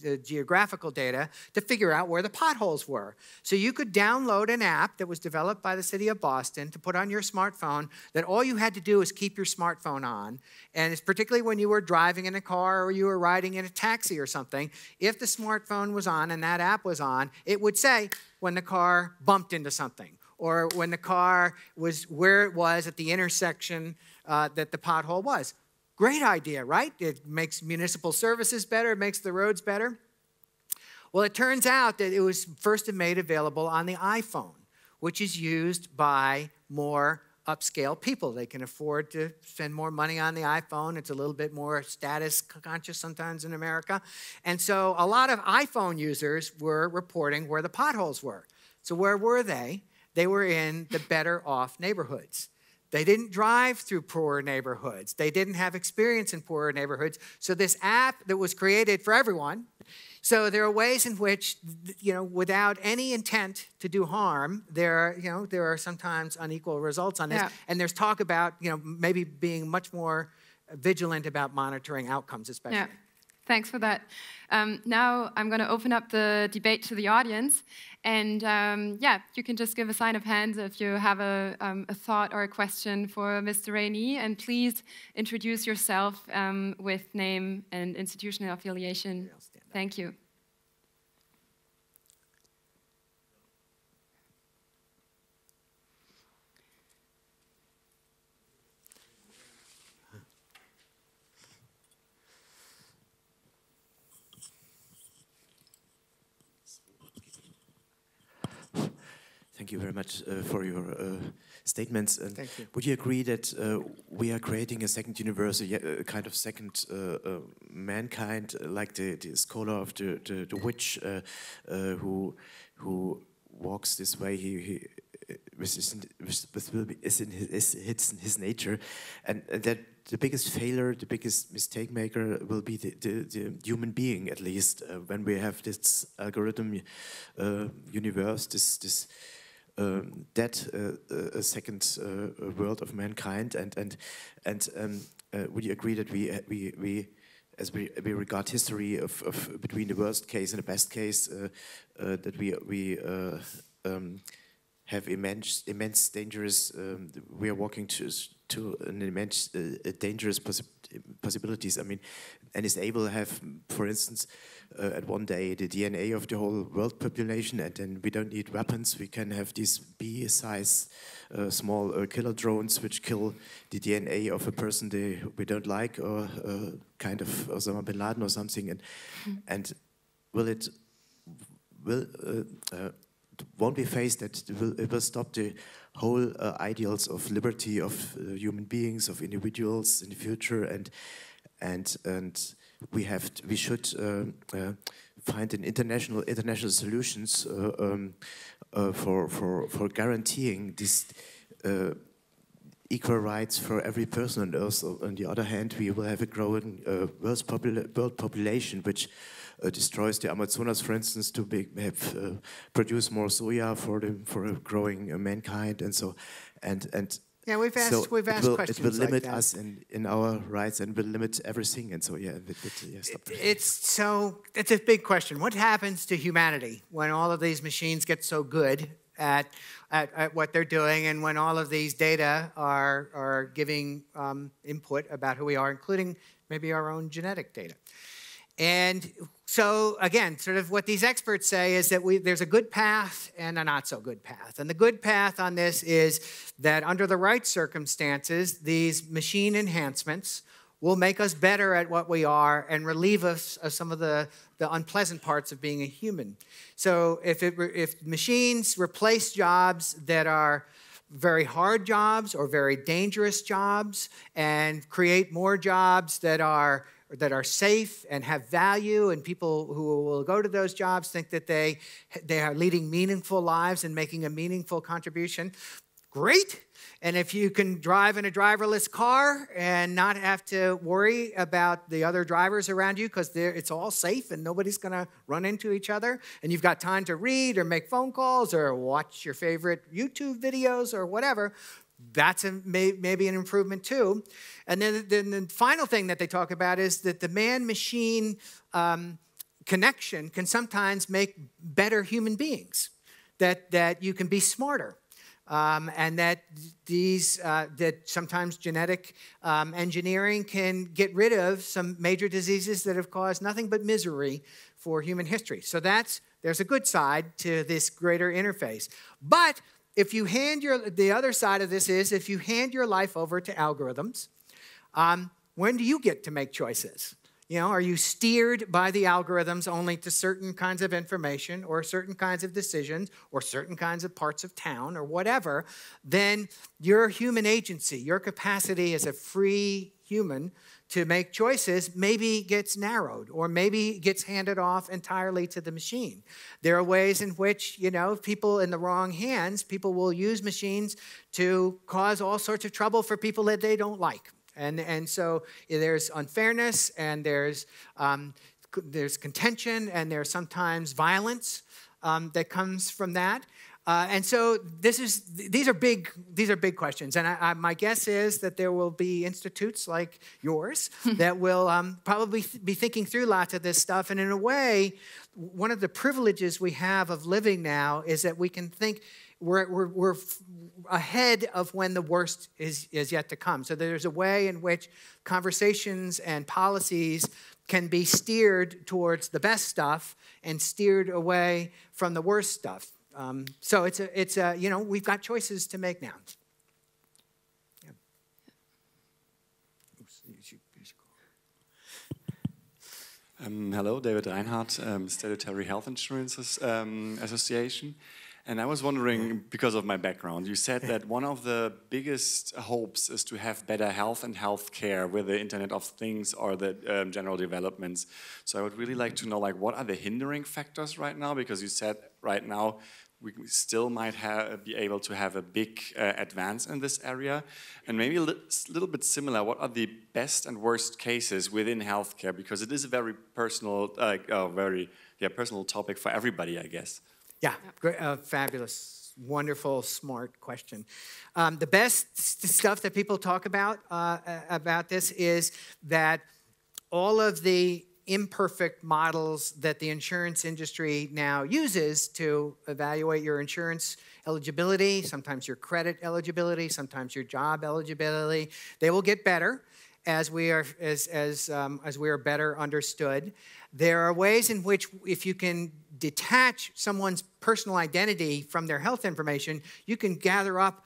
the geographical data, to figure out where the potholes were. So you could download an app that was developed by the city of Boston to put on your smartphone that all you had to do was keep your smartphone on. And it's particularly when you were driving in a car or you were riding in a taxi or something, if the smartphone was on and that app was on, it would say when the car bumped into something or when the car was where it was at the intersection uh, that the pothole was. Great idea, right? It makes municipal services better, it makes the roads better. Well, it turns out that it was first made available on the iPhone, which is used by more upscale people. They can afford to spend more money on the iPhone. It's a little bit more status conscious sometimes in America. And so a lot of iPhone users were reporting where the potholes were. So, where were they? They were in the better off neighborhoods. They didn't drive through poorer neighborhoods. They didn't have experience in poorer neighborhoods. So, this app that was created for everyone, so there are ways in which, you know, without any intent to do harm, there are, you know, there are sometimes unequal results on this. Yeah. And there's talk about, you know, maybe being much more vigilant about monitoring outcomes, especially. Yeah. Thanks for that. Um, now I'm going to open up the debate to the audience. And um, yeah, you can just give a sign of hands if you have a, um, a thought or a question for Mr. Rainie. And please introduce yourself um, with name and institutional affiliation. Thank you. Thank you very much uh, for your uh, statements. And Thank you. Would you agree that uh, we are creating a second universe, a, kind of second uh, uh, mankind, uh, like the, the scholar of the, the, the witch uh, uh, who who walks this way? He, he his, be, is in his, is, it's in his nature, and, and that the biggest failure, the biggest mistake maker will be the, the, the human being, at least uh, when we have this algorithm uh, universe, this this that uh, uh, second uh, world of mankind, and and and um, would you agree that we we we as we, we regard history of, of between the worst case and the best case, uh, uh, that we we uh, um, have immense immense dangerous. Um, we are walking to to an immense dangerous possi possibilities. I mean, and is able to have, for instance, uh, at one day the DNA of the whole world population, and then we don't need weapons. We can have these bee-size uh, small uh, killer drones which kill the DNA of a person they, we don't like, or uh, kind of Osama bin Laden or something. And and will it will uh, uh, won't we face that it will, it will stop the whole uh, ideals of liberty of uh, human beings of individuals in the future and and and we have t- we should uh, uh, find an international international solutions uh, um, for for for guaranteeing this equal rights for every person on earth. On the other hand, we will have a growing uh, world, popula- world population which uh, destroys the Amazonas, for instance, to be, have uh, produce more soya for the for a growing mankind, and so and and. Yeah, we've asked- so we've asked it will, questions It will like limit that. us in, in our rights and will limit everything, and so yeah, it, it, yeah stop. It's so it's a big question. What happens to humanity when all of these machines get so good at at, at what they're doing, and when all of these data are are giving um, input about who we are, including maybe our own genetic data? And so, again, sort of what these experts say is that we, there's a good path and a not so good path. And the good path on this is that under the right circumstances, these machine enhancements will make us better at what we are and relieve us of some of the, the unpleasant parts of being a human. So, if, it, if machines replace jobs that are very hard jobs or very dangerous jobs and create more jobs that are that are safe and have value and people who will go to those jobs think that they they are leading meaningful lives and making a meaningful contribution. Great. And if you can drive in a driverless car and not have to worry about the other drivers around you because it's all safe and nobody's going to run into each other, and you've got time to read or make phone calls or watch your favorite YouTube videos or whatever, that's a, may, maybe an improvement too. And then, then the final thing that they talk about is that the man machine um, connection can sometimes make better human beings, that, that you can be smarter. Um, and that these uh, that sometimes genetic um, engineering can get rid of some major diseases that have caused nothing but misery for human history. So that's there's a good side to this greater interface. But if you hand your the other side of this is if you hand your life over to algorithms, um, when do you get to make choices? You know, are you steered by the algorithms only to certain kinds of information or certain kinds of decisions or certain kinds of parts of town or whatever? Then your human agency, your capacity as a free human to make choices maybe gets narrowed or maybe gets handed off entirely to the machine. There are ways in which, you know, people in the wrong hands, people will use machines to cause all sorts of trouble for people that they don't like. And, and so there's unfairness and there's, um, there's contention and there's sometimes violence um, that comes from that. Uh, and so this is, these are big, these are big questions. And I, I, my guess is that there will be institutes like yours that will um, probably th- be thinking through lots of this stuff. And in a way, one of the privileges we have of living now is that we can think we're, we're, we're ahead of when the worst is, is yet to come. So there's a way in which conversations and policies can be steered towards the best stuff and steered away from the worst stuff. Um, so it's a, it's a, you know, we've got choices to make now. Um, hello, David Reinhardt, um, Statutory Health Insurance um, Association. And I was wondering, because of my background, you said that one of the biggest hopes is to have better health and health care with the Internet of Things or the um, general developments. So I would really like to know, like, what are the hindering factors right now? Because you said right now we still might have, be able to have a big uh, advance in this area. And maybe a li little bit similar, what are the best and worst cases within healthcare? Because it is a very personal, uh, very yeah, personal topic for everybody, I guess. Yeah, great, uh, fabulous, wonderful, smart question. Um, the best stuff that people talk about uh, about this is that all of the imperfect models that the insurance industry now uses to evaluate your insurance eligibility, sometimes your credit eligibility, sometimes your job eligibility. They will get better as we are as as um, as we are better understood. There are ways in which, if you can detach someone's personal identity from their health information, you can gather up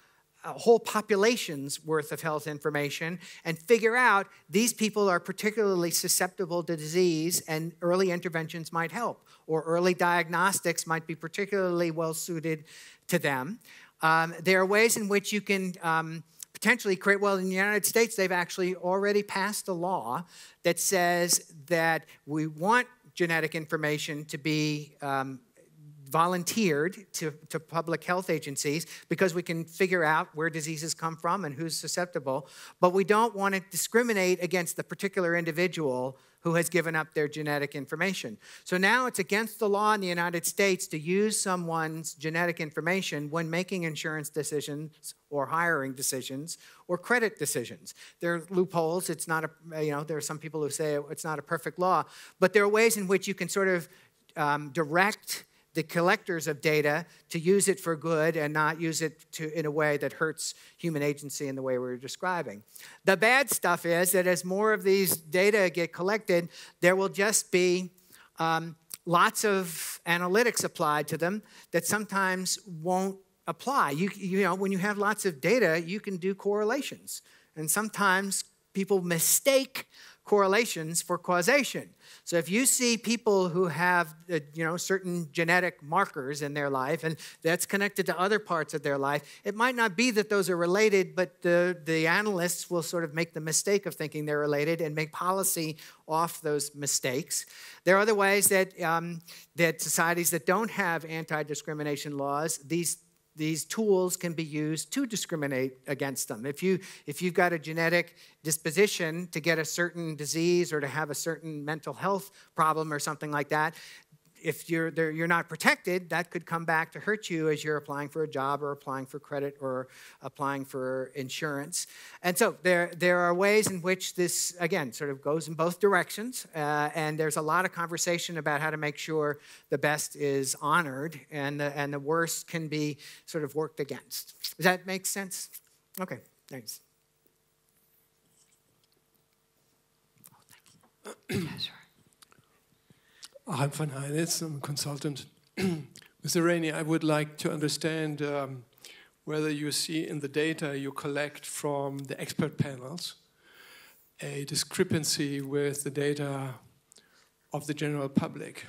whole population's worth of health information and figure out these people are particularly susceptible to disease and early interventions might help, or early diagnostics might be particularly well suited to them. Um, there are ways in which you can um, potentially create, well, in the United States, they've actually already passed a law that says that we want genetic information to be um, volunteered to, to public health agencies because we can figure out where diseases come from and who's susceptible, but we don't want to discriminate against the particular individual who has given up their genetic information. So now it's against the law in the United States to use someone's genetic information when making insurance decisions or hiring decisions or credit decisions. There are loopholes. It's not a, you know, there are some people who say it's not a perfect law, but there are ways in which you can sort of um, direct the collectors of data to use it for good and not use it to, in a way that hurts human agency in the way we were describing. The bad stuff is that as more of these data get collected, there will just be um, lots of analytics applied to them that sometimes won't apply. You, you know, when you have lots of data, you can do correlations. And sometimes people mistake correlations for causation. So if you see people who have uh, you know certain genetic markers in their life and that's connected to other parts of their life, it might not be that those are related, but the, the analysts will sort of make the mistake of thinking they're related and make policy off those mistakes. There are other ways that um, that societies that don't have anti-discrimination laws, these these tools can be used to discriminate against them. If, you, if you've got a genetic disposition to get a certain disease or to have a certain mental health problem or something like that, if you're, you're not protected, that could come back to hurt you as you're applying for a job or applying for credit or applying for insurance. And so there, there are ways in which this, again, sort of goes in both directions. Uh, and there's a lot of conversation about how to make sure the best is honored and the, and the worst can be sort of worked against. Does that make sense? Okay, thanks. Oh, thank you. I'm Van Heinitz, I'm a consultant. Mr. Rainie, I would like to understand um, whether you see in the data you collect from the expert panels a discrepancy with the data of the general public.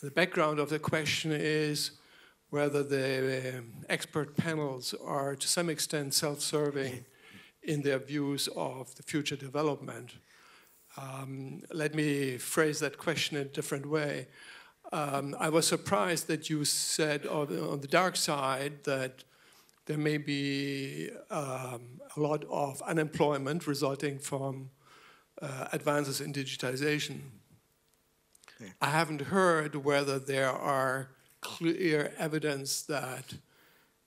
The background of the question is whether the um, expert panels are to some extent self-serving in their views of the future development um, let me phrase that question in a different way. Um, I was surprised that you said on the, on the dark side that there may be um, a lot of unemployment resulting from uh, advances in digitization. Okay. I haven't heard whether there are clear evidence that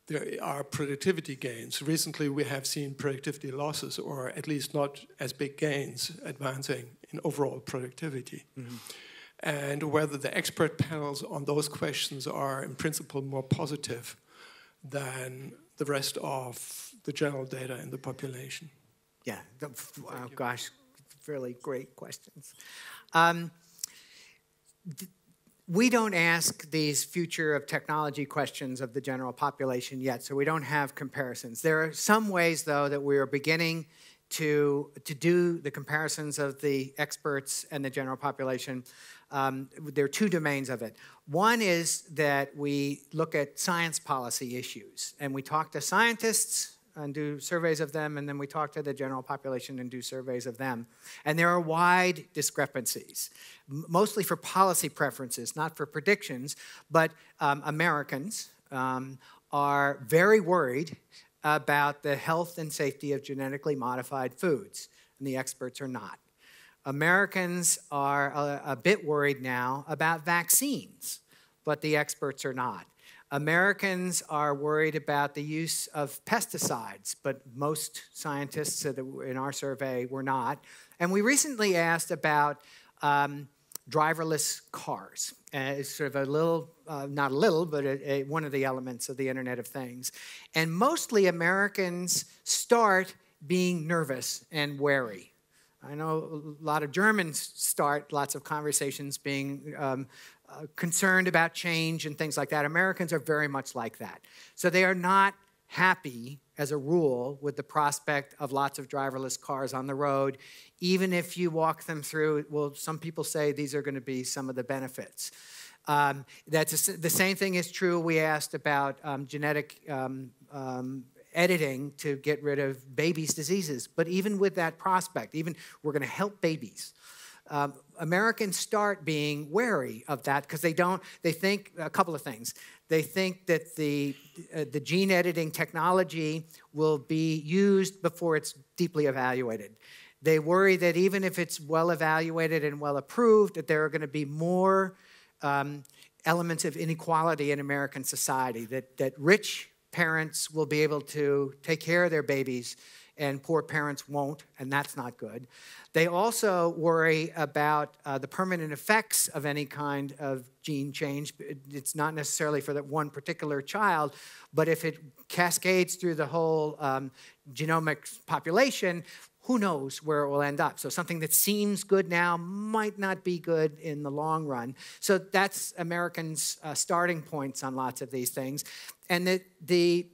there are productivity gains. Recently, we have seen productivity losses, or at least not as big gains, advancing in overall productivity. Mm -hmm. And whether the expert panels on those questions are, in principle, more positive than the rest of the general data in the population. Yeah, oh, gosh, really great questions. Um, we don't ask these future of technology questions of the general population yet, so we don't have comparisons. There are some ways, though, that we are beginning to, to do the comparisons of the experts and the general population, um, there are two domains of it. One is that we look at science policy issues, and we talk to scientists and do surveys of them, and then we talk to the general population and do surveys of them. And there are wide discrepancies, mostly for policy preferences, not for predictions, but um, Americans um, are very worried about the health and safety of genetically modified foods, and the experts are not. Americans are a, a bit worried now about vaccines, but the experts are not. Americans are worried about the use of pesticides, but most scientists in our survey were not. And we recently asked about um, driverless cars. Uh, it's sort of a little, uh, not a little, but a, a, one of the elements of the Internet of Things. And mostly Americans start being nervous and wary. I know a lot of Germans start lots of conversations being um, uh, concerned about change and things like that. Americans are very much like that. So they are not happy, as a rule, with the prospect of lots of driverless cars on the road, even if you walk them through. Well, some people say these are going to be some of the benefits. Um, that's a, the same thing is true. We asked about um, genetic um, um editing to get rid of babies' diseases. But even with that prospect, even we're going to help babies. Um, Americans start being wary of that because they don't, they think a couple of things. They think that the, uh, the gene editing technology will be used before it's deeply evaluated. They worry that even if it's well evaluated and well approved, that there are going to be more um, elements of inequality in American society, that, that rich parents will be able to take care of their babies and poor parents won't, and that's not good. They also worry about uh, the permanent effects of any kind of gene change. It's not necessarily for that one particular child, but if it cascades through the whole um, genomic population, who knows where it will end up. So something that seems good now might not be good in the long run. So that's Americans' uh, starting points on lots of these things. And the, the,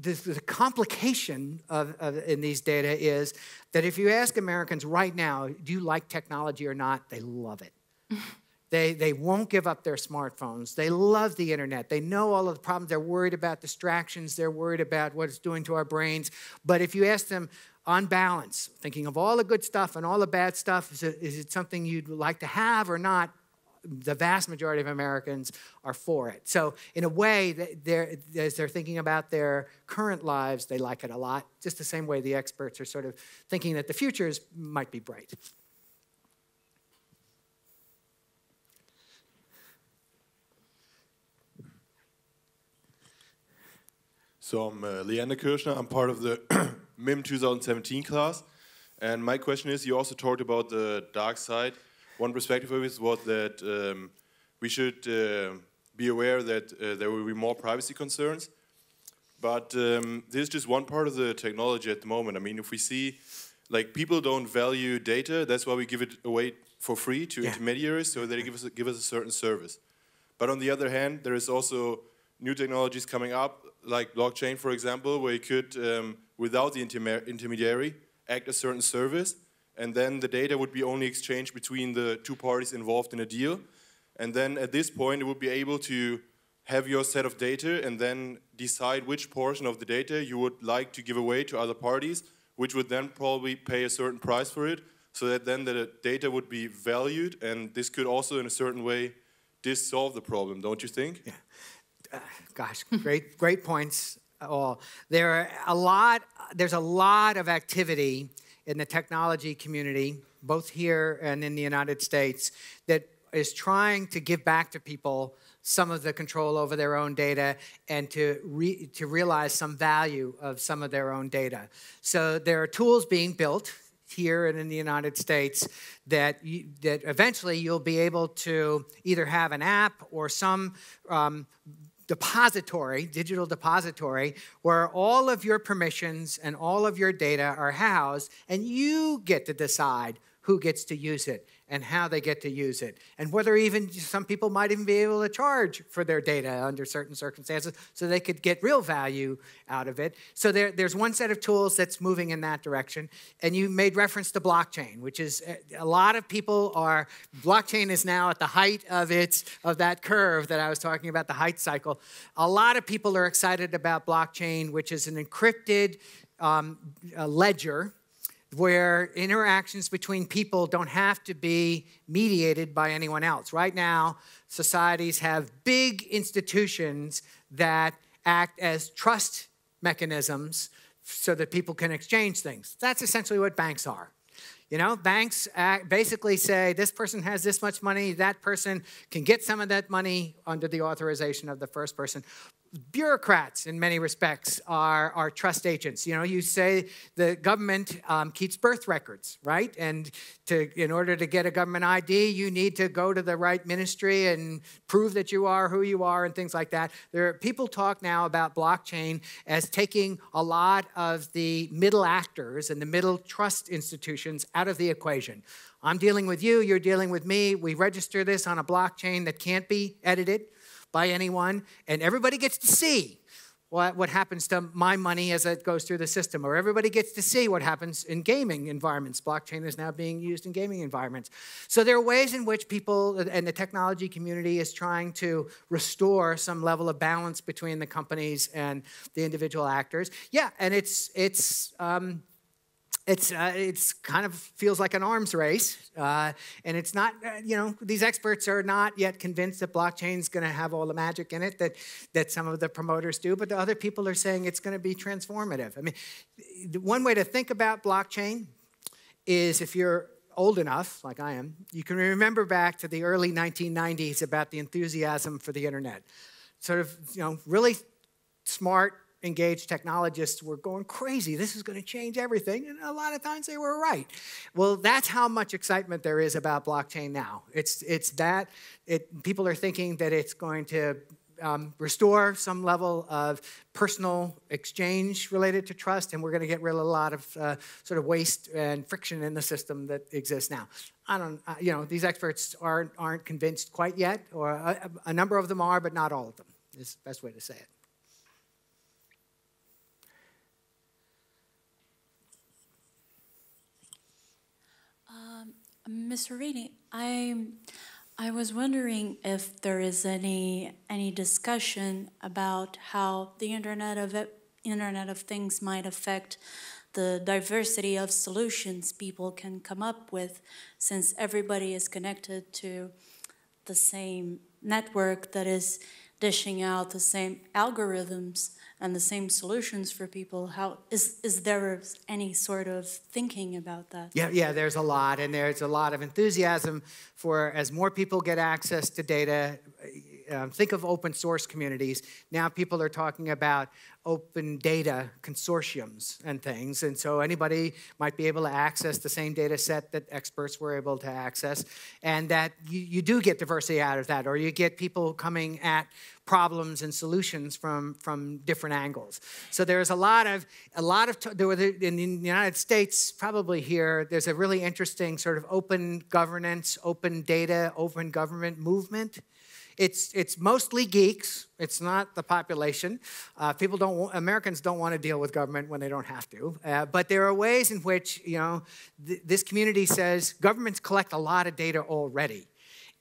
the, the complication of, of, in these data is that if you ask Americans right now, do you like technology or not, they love it. They, they won't give up their smartphones. They love the internet. They know all of the problems. They're worried about distractions. They're worried about what it's doing to our brains. But if you ask them, on balance, thinking of all the good stuff and all the bad stuff, is it, is it something you'd like to have or not? The vast majority of Americans are for it. So, in a way, they're, as they're thinking about their current lives, they like it a lot, just the same way the experts are sort of thinking that the futures might be bright. So I'm uh, Leander Kirschner. I'm part of the MIM 2017 class. And my question is, you also talked about the dark side. One perspective of it was that um, we should uh, be aware that uh, there will be more privacy concerns. But um, this is just one part of the technology at the moment. I mean, if we see, like, people don't value data, that's why we give it away for free to yeah. intermediaries, so they give us, a, give us a certain service. But on the other hand, there is also new technologies coming up, like blockchain, for example, where you could, um, without the intermediary, act a certain service, and then the data would be only exchanged between the two parties involved in a deal. And then at this point, it would be able to have your set of data and then decide which portion of the data you would like to give away to other parties, which would then probably pay a certain price for it, so that then the data would be valued, and this could also, in a certain way, dissolve the problem, don't you think? Yeah uh, gosh, great, great points all. There are a lot, there's a lot of activity in the technology community, both here and in the United States, that is trying to give back to people some of the control over their own data and to, re, to realize some value of some of their own data. So there are tools being built here and in the United States that you, that eventually you'll be able to either have an app or some um, depository, digital depository, where all of your permissions and all of your data are housed, and you get to decide who gets to use it and how they get to use it, and whether even some people might even be able to charge for their data under certain circumstances so they could get real value out of it. So there, there's one set of tools that's moving in that direction. And you made reference to blockchain, which is a lot of people are, blockchain is now at the height of its, of that curve that I was talking about, the hype cycle. A lot of people are excited about blockchain, which is an encrypted um, ledger where interactions between people don't have to be mediated by anyone else. Right now, societies have big institutions that act as trust mechanisms so that people can exchange things. That's essentially what banks are. You know, banks basically say this person has this much money, that person can get some of that money under the authorization of the first person bureaucrats in many respects are, are trust agents. You know you say the government um, keeps birth records right? And to, in order to get a government id you need to go to the right ministry and prove that you are who you are and things like that. There are, people talk now about blockchain as taking a lot of the middle actors and the middle trust institutions out of the equation. I'm dealing with you you're dealing with me. We register this on a blockchain that can't be edited by anyone, and everybody gets to see what, what happens to my money as it goes through the system, or everybody gets to see what happens in gaming environments. Blockchain is now being used in gaming environments. So there are ways in which people and the technology community is trying to restore some level of balance between the companies and the individual actors. Yeah, and it's it's. Um, it's uh, it's kind of feels like an arms race, uh, and it's not. Uh, you know, these experts are not yet convinced that blockchain is going to have all the magic in it that that some of the promoters do, but the other people are saying it's going to be transformative. I mean, one way to think about blockchain is if you're old enough, like I am, you can remember back to the early 1990s about the enthusiasm for the internet. Sort of, you know, really smart engaged technologists were going crazy. This is going to change everything. And a lot of times they were right. Well, that's how much excitement there is about blockchain now. It's, it's that it, people are thinking that it's going to um, restore some level of personal exchange related to trust, and we're going to get rid of a lot of uh, sort of waste and friction in the system that exists now. I don't, uh, you know, these experts aren't, aren't convinced quite yet, or a, a number of them are, but not all of them, is the best way to say it. Mr. Reedy, I, I was wondering if there is any any discussion about how the Internet of Internet of Things might affect the diversity of solutions people can come up with, since everybody is connected to the same network that is dishing out the same algorithms and the same solutions for people. How is is there any sort of thinking about that? Yeah, yeah. There's a lot, and there's a lot of enthusiasm for as more people get access to data. Um, think of open source communities. Now people are talking about open data consortiums and things. And so anybody might be able to access the same data set that experts were able to access. And that you, you do get diversity out of that, or you get people coming at problems and solutions from, from different angles. So there's a lot of, a lot of, there were in the United States, probably here, there's a really interesting sort of open governance, open data, open government movement it's, it's mostly geeks. It's not the population. Uh, people don't, Americans don't want to deal with government when they don't have to. Uh, but there are ways in which, you know, th this community says governments collect a lot of data already.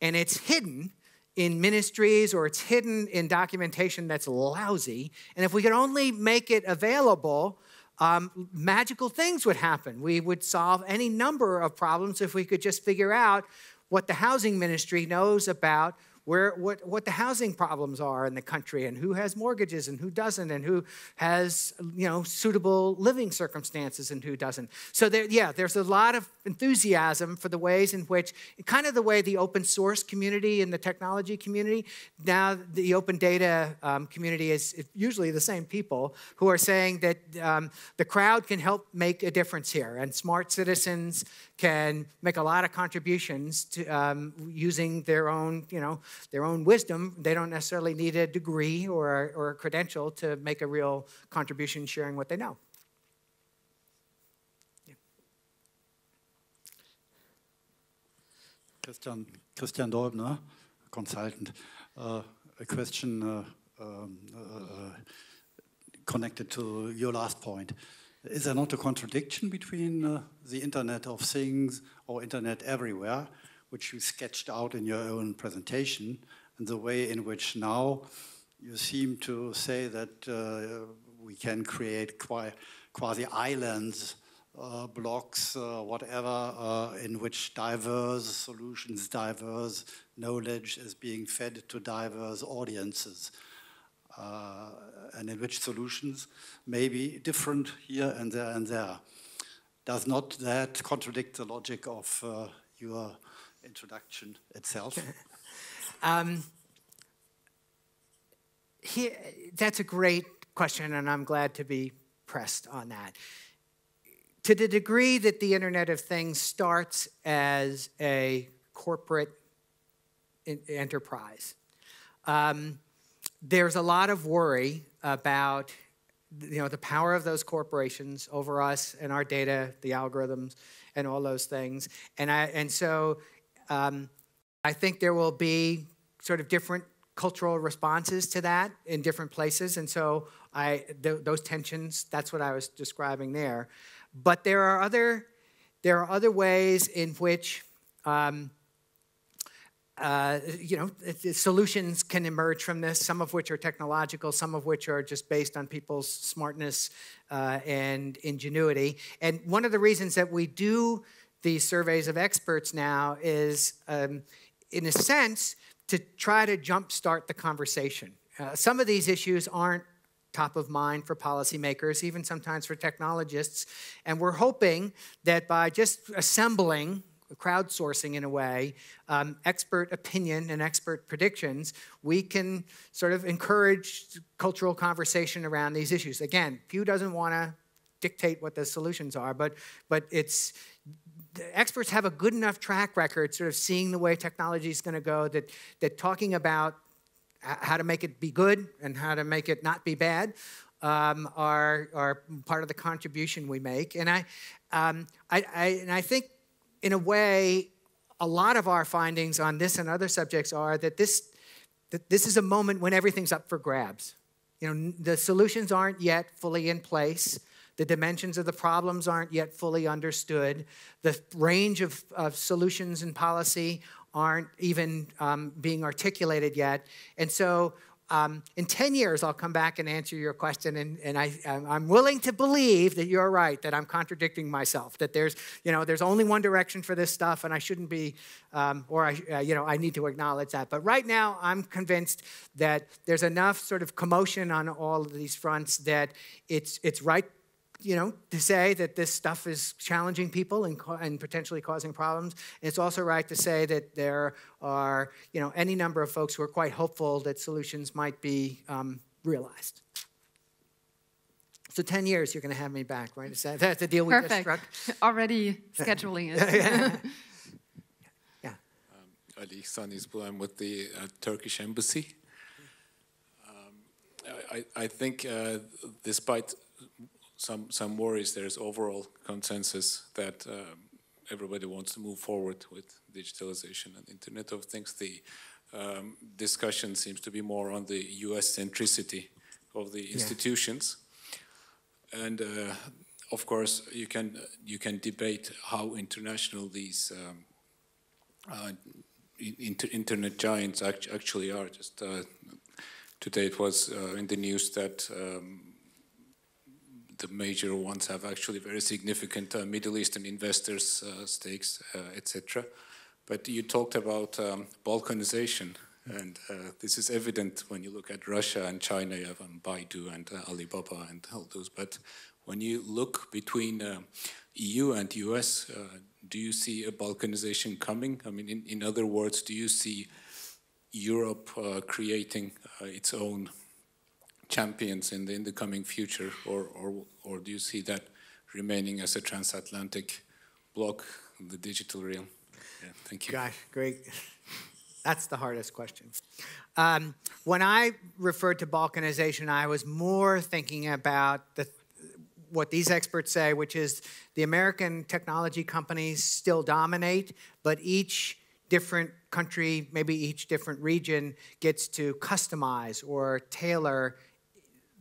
And it's hidden in ministries or it's hidden in documentation that's lousy. And if we could only make it available, um, magical things would happen. We would solve any number of problems if we could just figure out what the housing ministry knows about where, what, what the housing problems are in the country and who has mortgages and who doesn't and who has you know, suitable living circumstances and who doesn't. So there, yeah, there's a lot of enthusiasm for the ways in which, kind of the way the open source community and the technology community, now the open data um, community is usually the same people who are saying that um, the crowd can help make a difference here and smart citizens can make a lot of contributions to um, using their own, you know, their own wisdom. They don't necessarily need a degree or, or a credential to make a real contribution sharing what they know. Christian, Christian Dolbner, consultant. Uh, a question uh, um, uh, connected to your last point. Is there not a contradiction between uh, the Internet of Things or Internet everywhere, which you sketched out in your own presentation, and the way in which now you seem to say that uh, we can create quasi islands uh, blocks, uh, whatever, uh, in which diverse solutions, diverse knowledge is being fed to diverse audiences, uh, and in which solutions may be different here and there and there. Does not that contradict the logic of uh, your introduction itself? um, here, that's a great question, and I'm glad to be pressed on that to the degree that the Internet of Things starts as a corporate enterprise, um, there's a lot of worry about you know the power of those corporations over us and our data, the algorithms, and all those things. And I and so um, I think there will be sort of different cultural responses to that in different places. And so I th those tensions. That's what I was describing there. But there are other, there are other ways in which um, uh, you know, solutions can emerge from this, some of which are technological, some of which are just based on people's smartness uh, and ingenuity. And one of the reasons that we do these surveys of experts now is, um, in a sense, to try to jumpstart the conversation. Uh, some of these issues aren't top of mind for policymakers, even sometimes for technologists. And we're hoping that by just assembling, crowdsourcing in a way, um, expert opinion and expert predictions, we can sort of encourage cultural conversation around these issues. Again, Pew doesn't want to dictate what the solutions are, but, but it's experts have a good enough track record sort of seeing the way technology is going to go that, that talking about how to make it be good and how to make it not be bad um, are, are part of the contribution we make. And I, um, I, I, and I think, in a way, a lot of our findings on this and other subjects are that this, that this is a moment when everything's up for grabs. You know, the solutions aren't yet fully in place. The dimensions of the problems aren't yet fully understood. The range of, of solutions and policy aren't even um, being articulated yet. And so um, in 10 years, I'll come back and answer your question, and, and I, I'm willing to believe that you're right, that I'm contradicting myself, that there's, you know, there's only one direction for this stuff, and I shouldn't be, um, or I, uh, you know, I need to acknowledge that. But right now, I'm convinced that there's enough sort of commotion on all of these fronts that it's, it's right you know, to say that this stuff is challenging people and, and potentially causing problems. It's also right to say that there are, you know, any number of folks who are quite hopeful that solutions might be um, realized. So 10 years, you're going to have me back, right? Is that, that's the deal we Perfect. just struck? Already scheduling it. yeah. yeah. Um, Ali Ihsan I'm with the uh, Turkish embassy. Um, I, I think uh, despite some some worries. There's overall consensus that um, everybody wants to move forward with digitalization and Internet of Things. The um, discussion seems to be more on the U.S. centricity of the institutions, yeah. and uh, of course you can you can debate how international these um, uh, inter internet giants act actually are. Just uh, today it was uh, in the news that. Um, the major ones have actually very significant uh, Middle Eastern investors, uh, stakes, uh, etc. But you talked about um, balkanization, and uh, this is evident when you look at Russia and China. You have um, Baidu and uh, Alibaba and all those. But when you look between EU and US, do you see a balkanization coming? I mean, in, in other words, do you see Europe creating its own champions in the, in the coming future, or, or, or do you see that remaining as a transatlantic bloc, the digital realm? Yeah, thank you. Gosh, great. That's the hardest question. Um, when I referred to balkanization, I was more thinking about the, what these experts say, which is the American technology companies still dominate, but each different country, maybe each different region gets to customize or tailor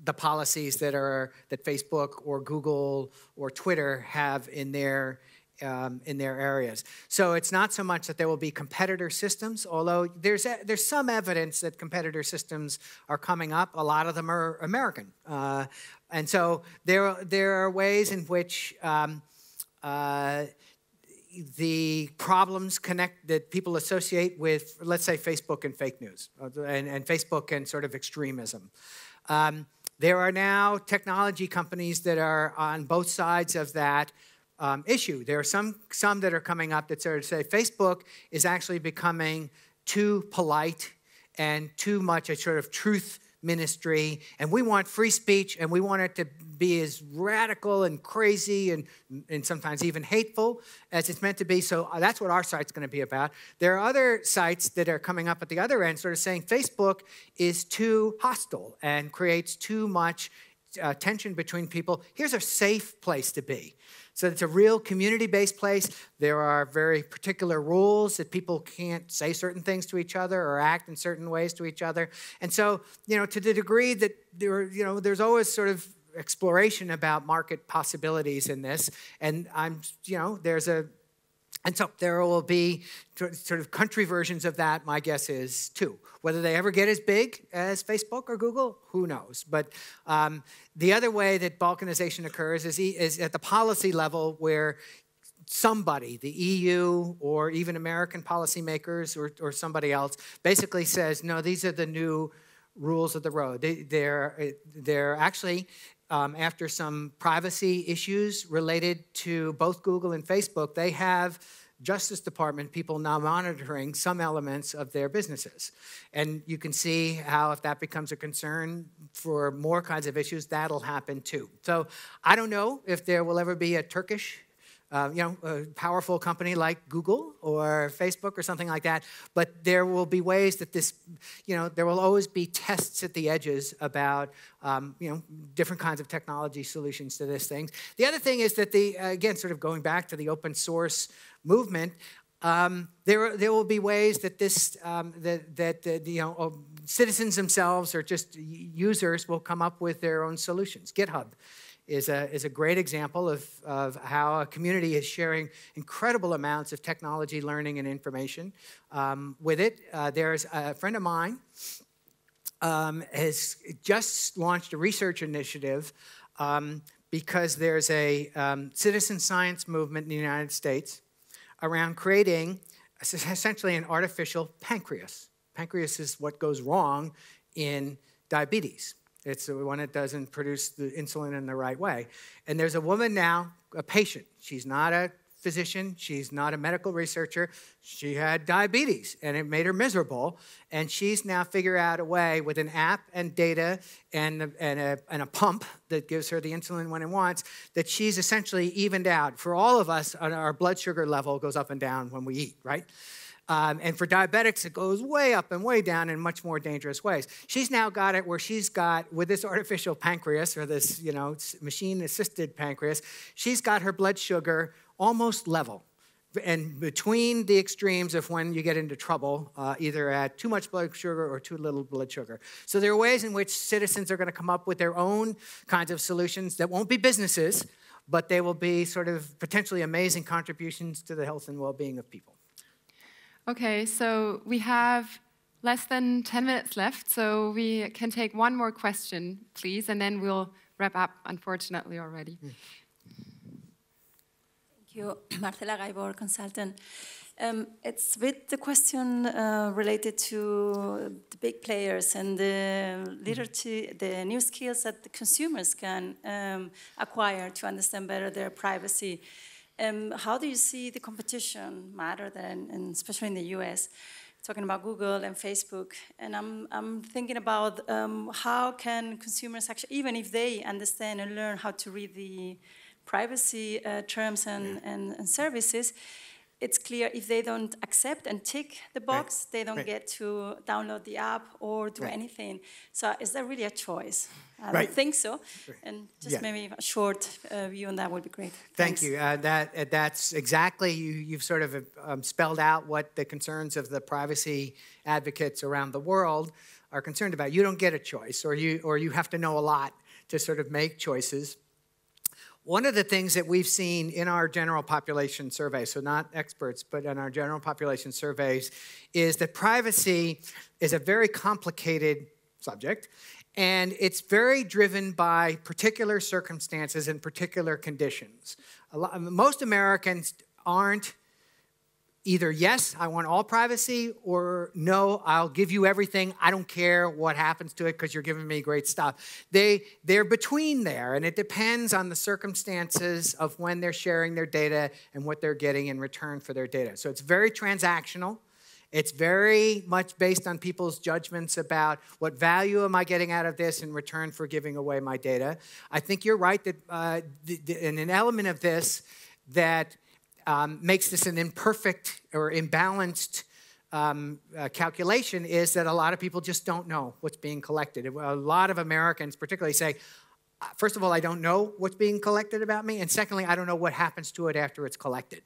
the policies that are that Facebook or Google or Twitter have in their um, in their areas. So it's not so much that there will be competitor systems, although there's a, there's some evidence that competitor systems are coming up. A lot of them are American, uh, and so there there are ways in which. Um, uh, the problems connect that people associate with, let's say, Facebook and fake news, uh, and, and Facebook and sort of extremism. Um, there are now technology companies that are on both sides of that um, issue. There are some, some that are coming up that sort of say Facebook is actually becoming too polite and too much a sort of truth ministry, and we want free speech, and we want it to be as radical and crazy and, and sometimes even hateful as it's meant to be. So uh, that's what our site's going to be about. There are other sites that are coming up at the other end, sort of saying Facebook is too hostile and creates too much uh, tension between people. Here's a safe place to be. So it's a real community based place. There are very particular rules that people can't say certain things to each other or act in certain ways to each other. And so, you know, to the degree that there, you know, there's always sort of exploration about market possibilities in this. And I'm, you know, there's a and so there will be sort of country versions of that, my guess is too. Whether they ever get as big as Facebook or Google, who knows? But um, the other way that balkanization occurs is, is at the policy level where somebody, the EU or even American policymakers or, or somebody else, basically says, no, these are the new rules of the road. They, they're, they're actually um, after some privacy issues related to both Google and Facebook, they have Justice Department people now monitoring some elements of their businesses. And you can see how, if that becomes a concern for more kinds of issues, that'll happen too. So I don't know if there will ever be a Turkish uh, you know, a powerful company like Google or Facebook or something like that. But there will be ways that this, you know, there will always be tests at the edges about, um, you know, different kinds of technology solutions to this thing. The other thing is that the, again, sort of going back to the open source movement, um, there, there will be ways that this, um, that, that uh, you know, uh, citizens themselves or just users will come up with their own solutions. GitHub is a, is a great example of, of how a community is sharing incredible amounts of technology, learning, and information um, with it. Uh, there's a friend of mine um, has just launched a research initiative um, because there's a um, citizen science movement in the United States around creating essentially an artificial pancreas. Pancreas is what goes wrong in diabetes. It's the one that doesn't produce the insulin in the right way. And there's a woman now, a patient. She's not a physician, she's not a medical researcher. She had diabetes and it made her miserable. And she's now figured out a way with an app and data and, and, a, and a pump that gives her the insulin when it wants that she's essentially evened out. For all of us, our blood sugar level goes up and down when we eat, right? Um, and for diabetics, it goes way up and way down in much more dangerous ways. She's now got it where she's got, with this artificial pancreas or this, you know, machine assisted pancreas, she's got her blood sugar almost level. And between the extremes of when you get into trouble, uh, either at too much blood sugar or too little blood sugar. So there are ways in which citizens are going to come up with their own kinds of solutions that won't be businesses, but they will be sort of potentially amazing contributions to the health and well being of people. Okay, so we have less than 10 minutes left, so we can take one more question, please, and then we'll wrap up, unfortunately, already. Thank you, Marcela Gaibor, consultant. Um, it's with the question uh, related to the big players and the literacy, the new skills that the consumers can um, acquire to understand better their privacy. Um, how do you see the competition matter then, and especially in the US? Talking about Google and Facebook, and I'm, I'm thinking about um, how can consumers actually, even if they understand and learn how to read the privacy uh, terms and, and, and, services, it's clear if they don't accept and tick the box, Right. they don't Right. get to download the app or do Right. anything. So is that really a choice? I don't think so. And just Yeah. maybe a short uh, view on that would be great. Thank Thanks. you. Uh, that uh, that's exactly you. You've sort of um, spelled out what the concerns of the privacy advocates around the world are concerned about. You don't get a choice, or you or you have to know a lot to sort of make choices. One of the things that we've seen in our general population survey, so not experts, but in our general population surveys, is that privacy is a very complicated subject, and it's very driven by particular circumstances and particular conditions. Lot, most Americans aren't either yes, I want all privacy, or no, I'll give you everything. I don't care what happens to it because you're giving me great stuff. They, they're between there, and it depends on the circumstances of when they're sharing their data and what they're getting in return for their data. So it's very transactional. It's very much based on people's judgments about what value am I getting out of this in return for giving away my data. I think you're right that uh, and an element of this that um, makes this an imperfect or imbalanced um, uh, calculation is that a lot of people just don't know what's being collected. A lot of Americans, particularly, say, uh, first of all, I don't know what's being collected about me, and secondly, I don't know what happens to it after it's collected.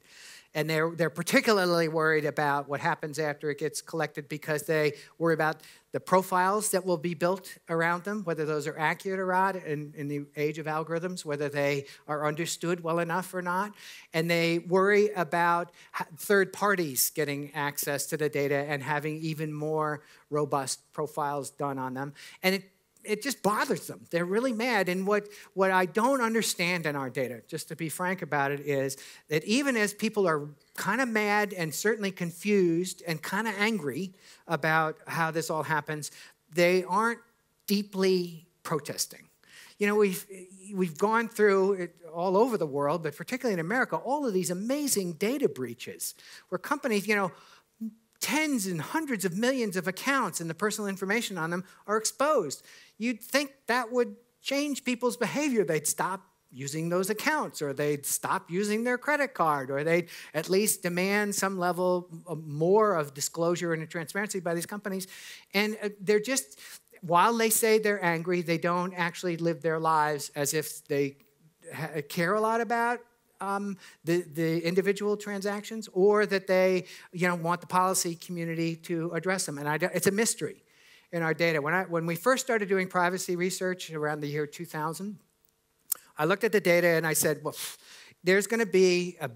And they're, they're particularly worried about what happens after it gets collected because they worry about the profiles that will be built around them, whether those are accurate or not in, in the age of algorithms, whether they are understood well enough or not. And they worry about third parties getting access to the data and having even more robust profiles done on them. And it it just bothers them. They're really mad. And what, what I don't understand in our data, just to be frank about it, is that even as people are kind of mad and certainly confused and kind of angry about how this all happens, they aren't deeply protesting. You know, we've, we've gone through it all over the world, but particularly in America, all of these amazing data breaches where companies, you know, tens and hundreds of millions of accounts and the personal information on them are exposed. You'd think that would change people's behavior. They'd stop using those accounts, or they'd stop using their credit card, or they'd at least demand some level more of disclosure and transparency by these companies. And uh, they're just, while they say they're angry, they don't actually live their lives as if they care a lot about um, the, the individual transactions or that they you know, want the policy community to address them. And I, it's a mystery in our data. When, I, when we first started doing privacy research around the year 2000, I looked at the data and I said, well, there's going to be a,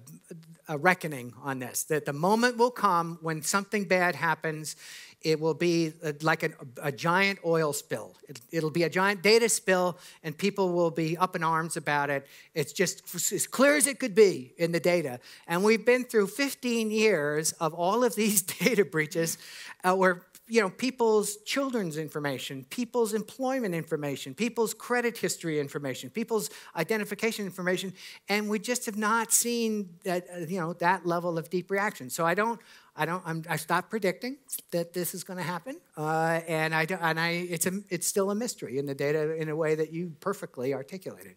a reckoning on this, that the moment will come when something bad happens, it will be like a giant oil spill. It, will be a giant data spill, and people will be up in arms about it. It's just as clear as it could be in the data. And we've been through 15 years of all of these data breaches uh, where you know, people's children's information, people's employment information, people's credit history information, people's identification information, and we just have not seen that, uh, you know, that level of deep reaction. So I don't, I don't, I'm, I stopped predicting that this is going to happen, uh, and I, don't, and I, it's a, it's still a mystery in the data in a way that you perfectly articulated.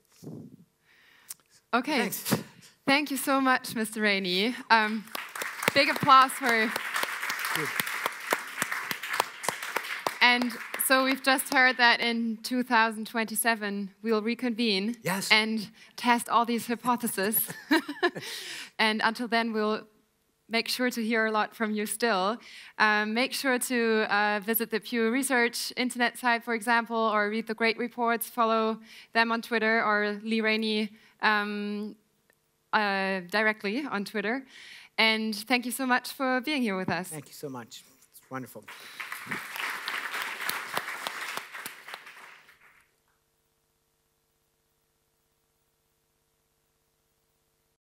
Okay. Thanks. Thank you so much, Mr. Rainie. Um, big applause for. And so we've just heard that in 2027 we'll reconvene Yes. and test all these hypotheses. and until then, we'll make sure to hear a lot from you still. Um, make sure to uh, visit the Pew Research internet site, for example, or read the great reports. Follow them on Twitter or Lee Rainie um, uh, directly on Twitter. And thank you so much for being here with us. Thank you so much. It's wonderful.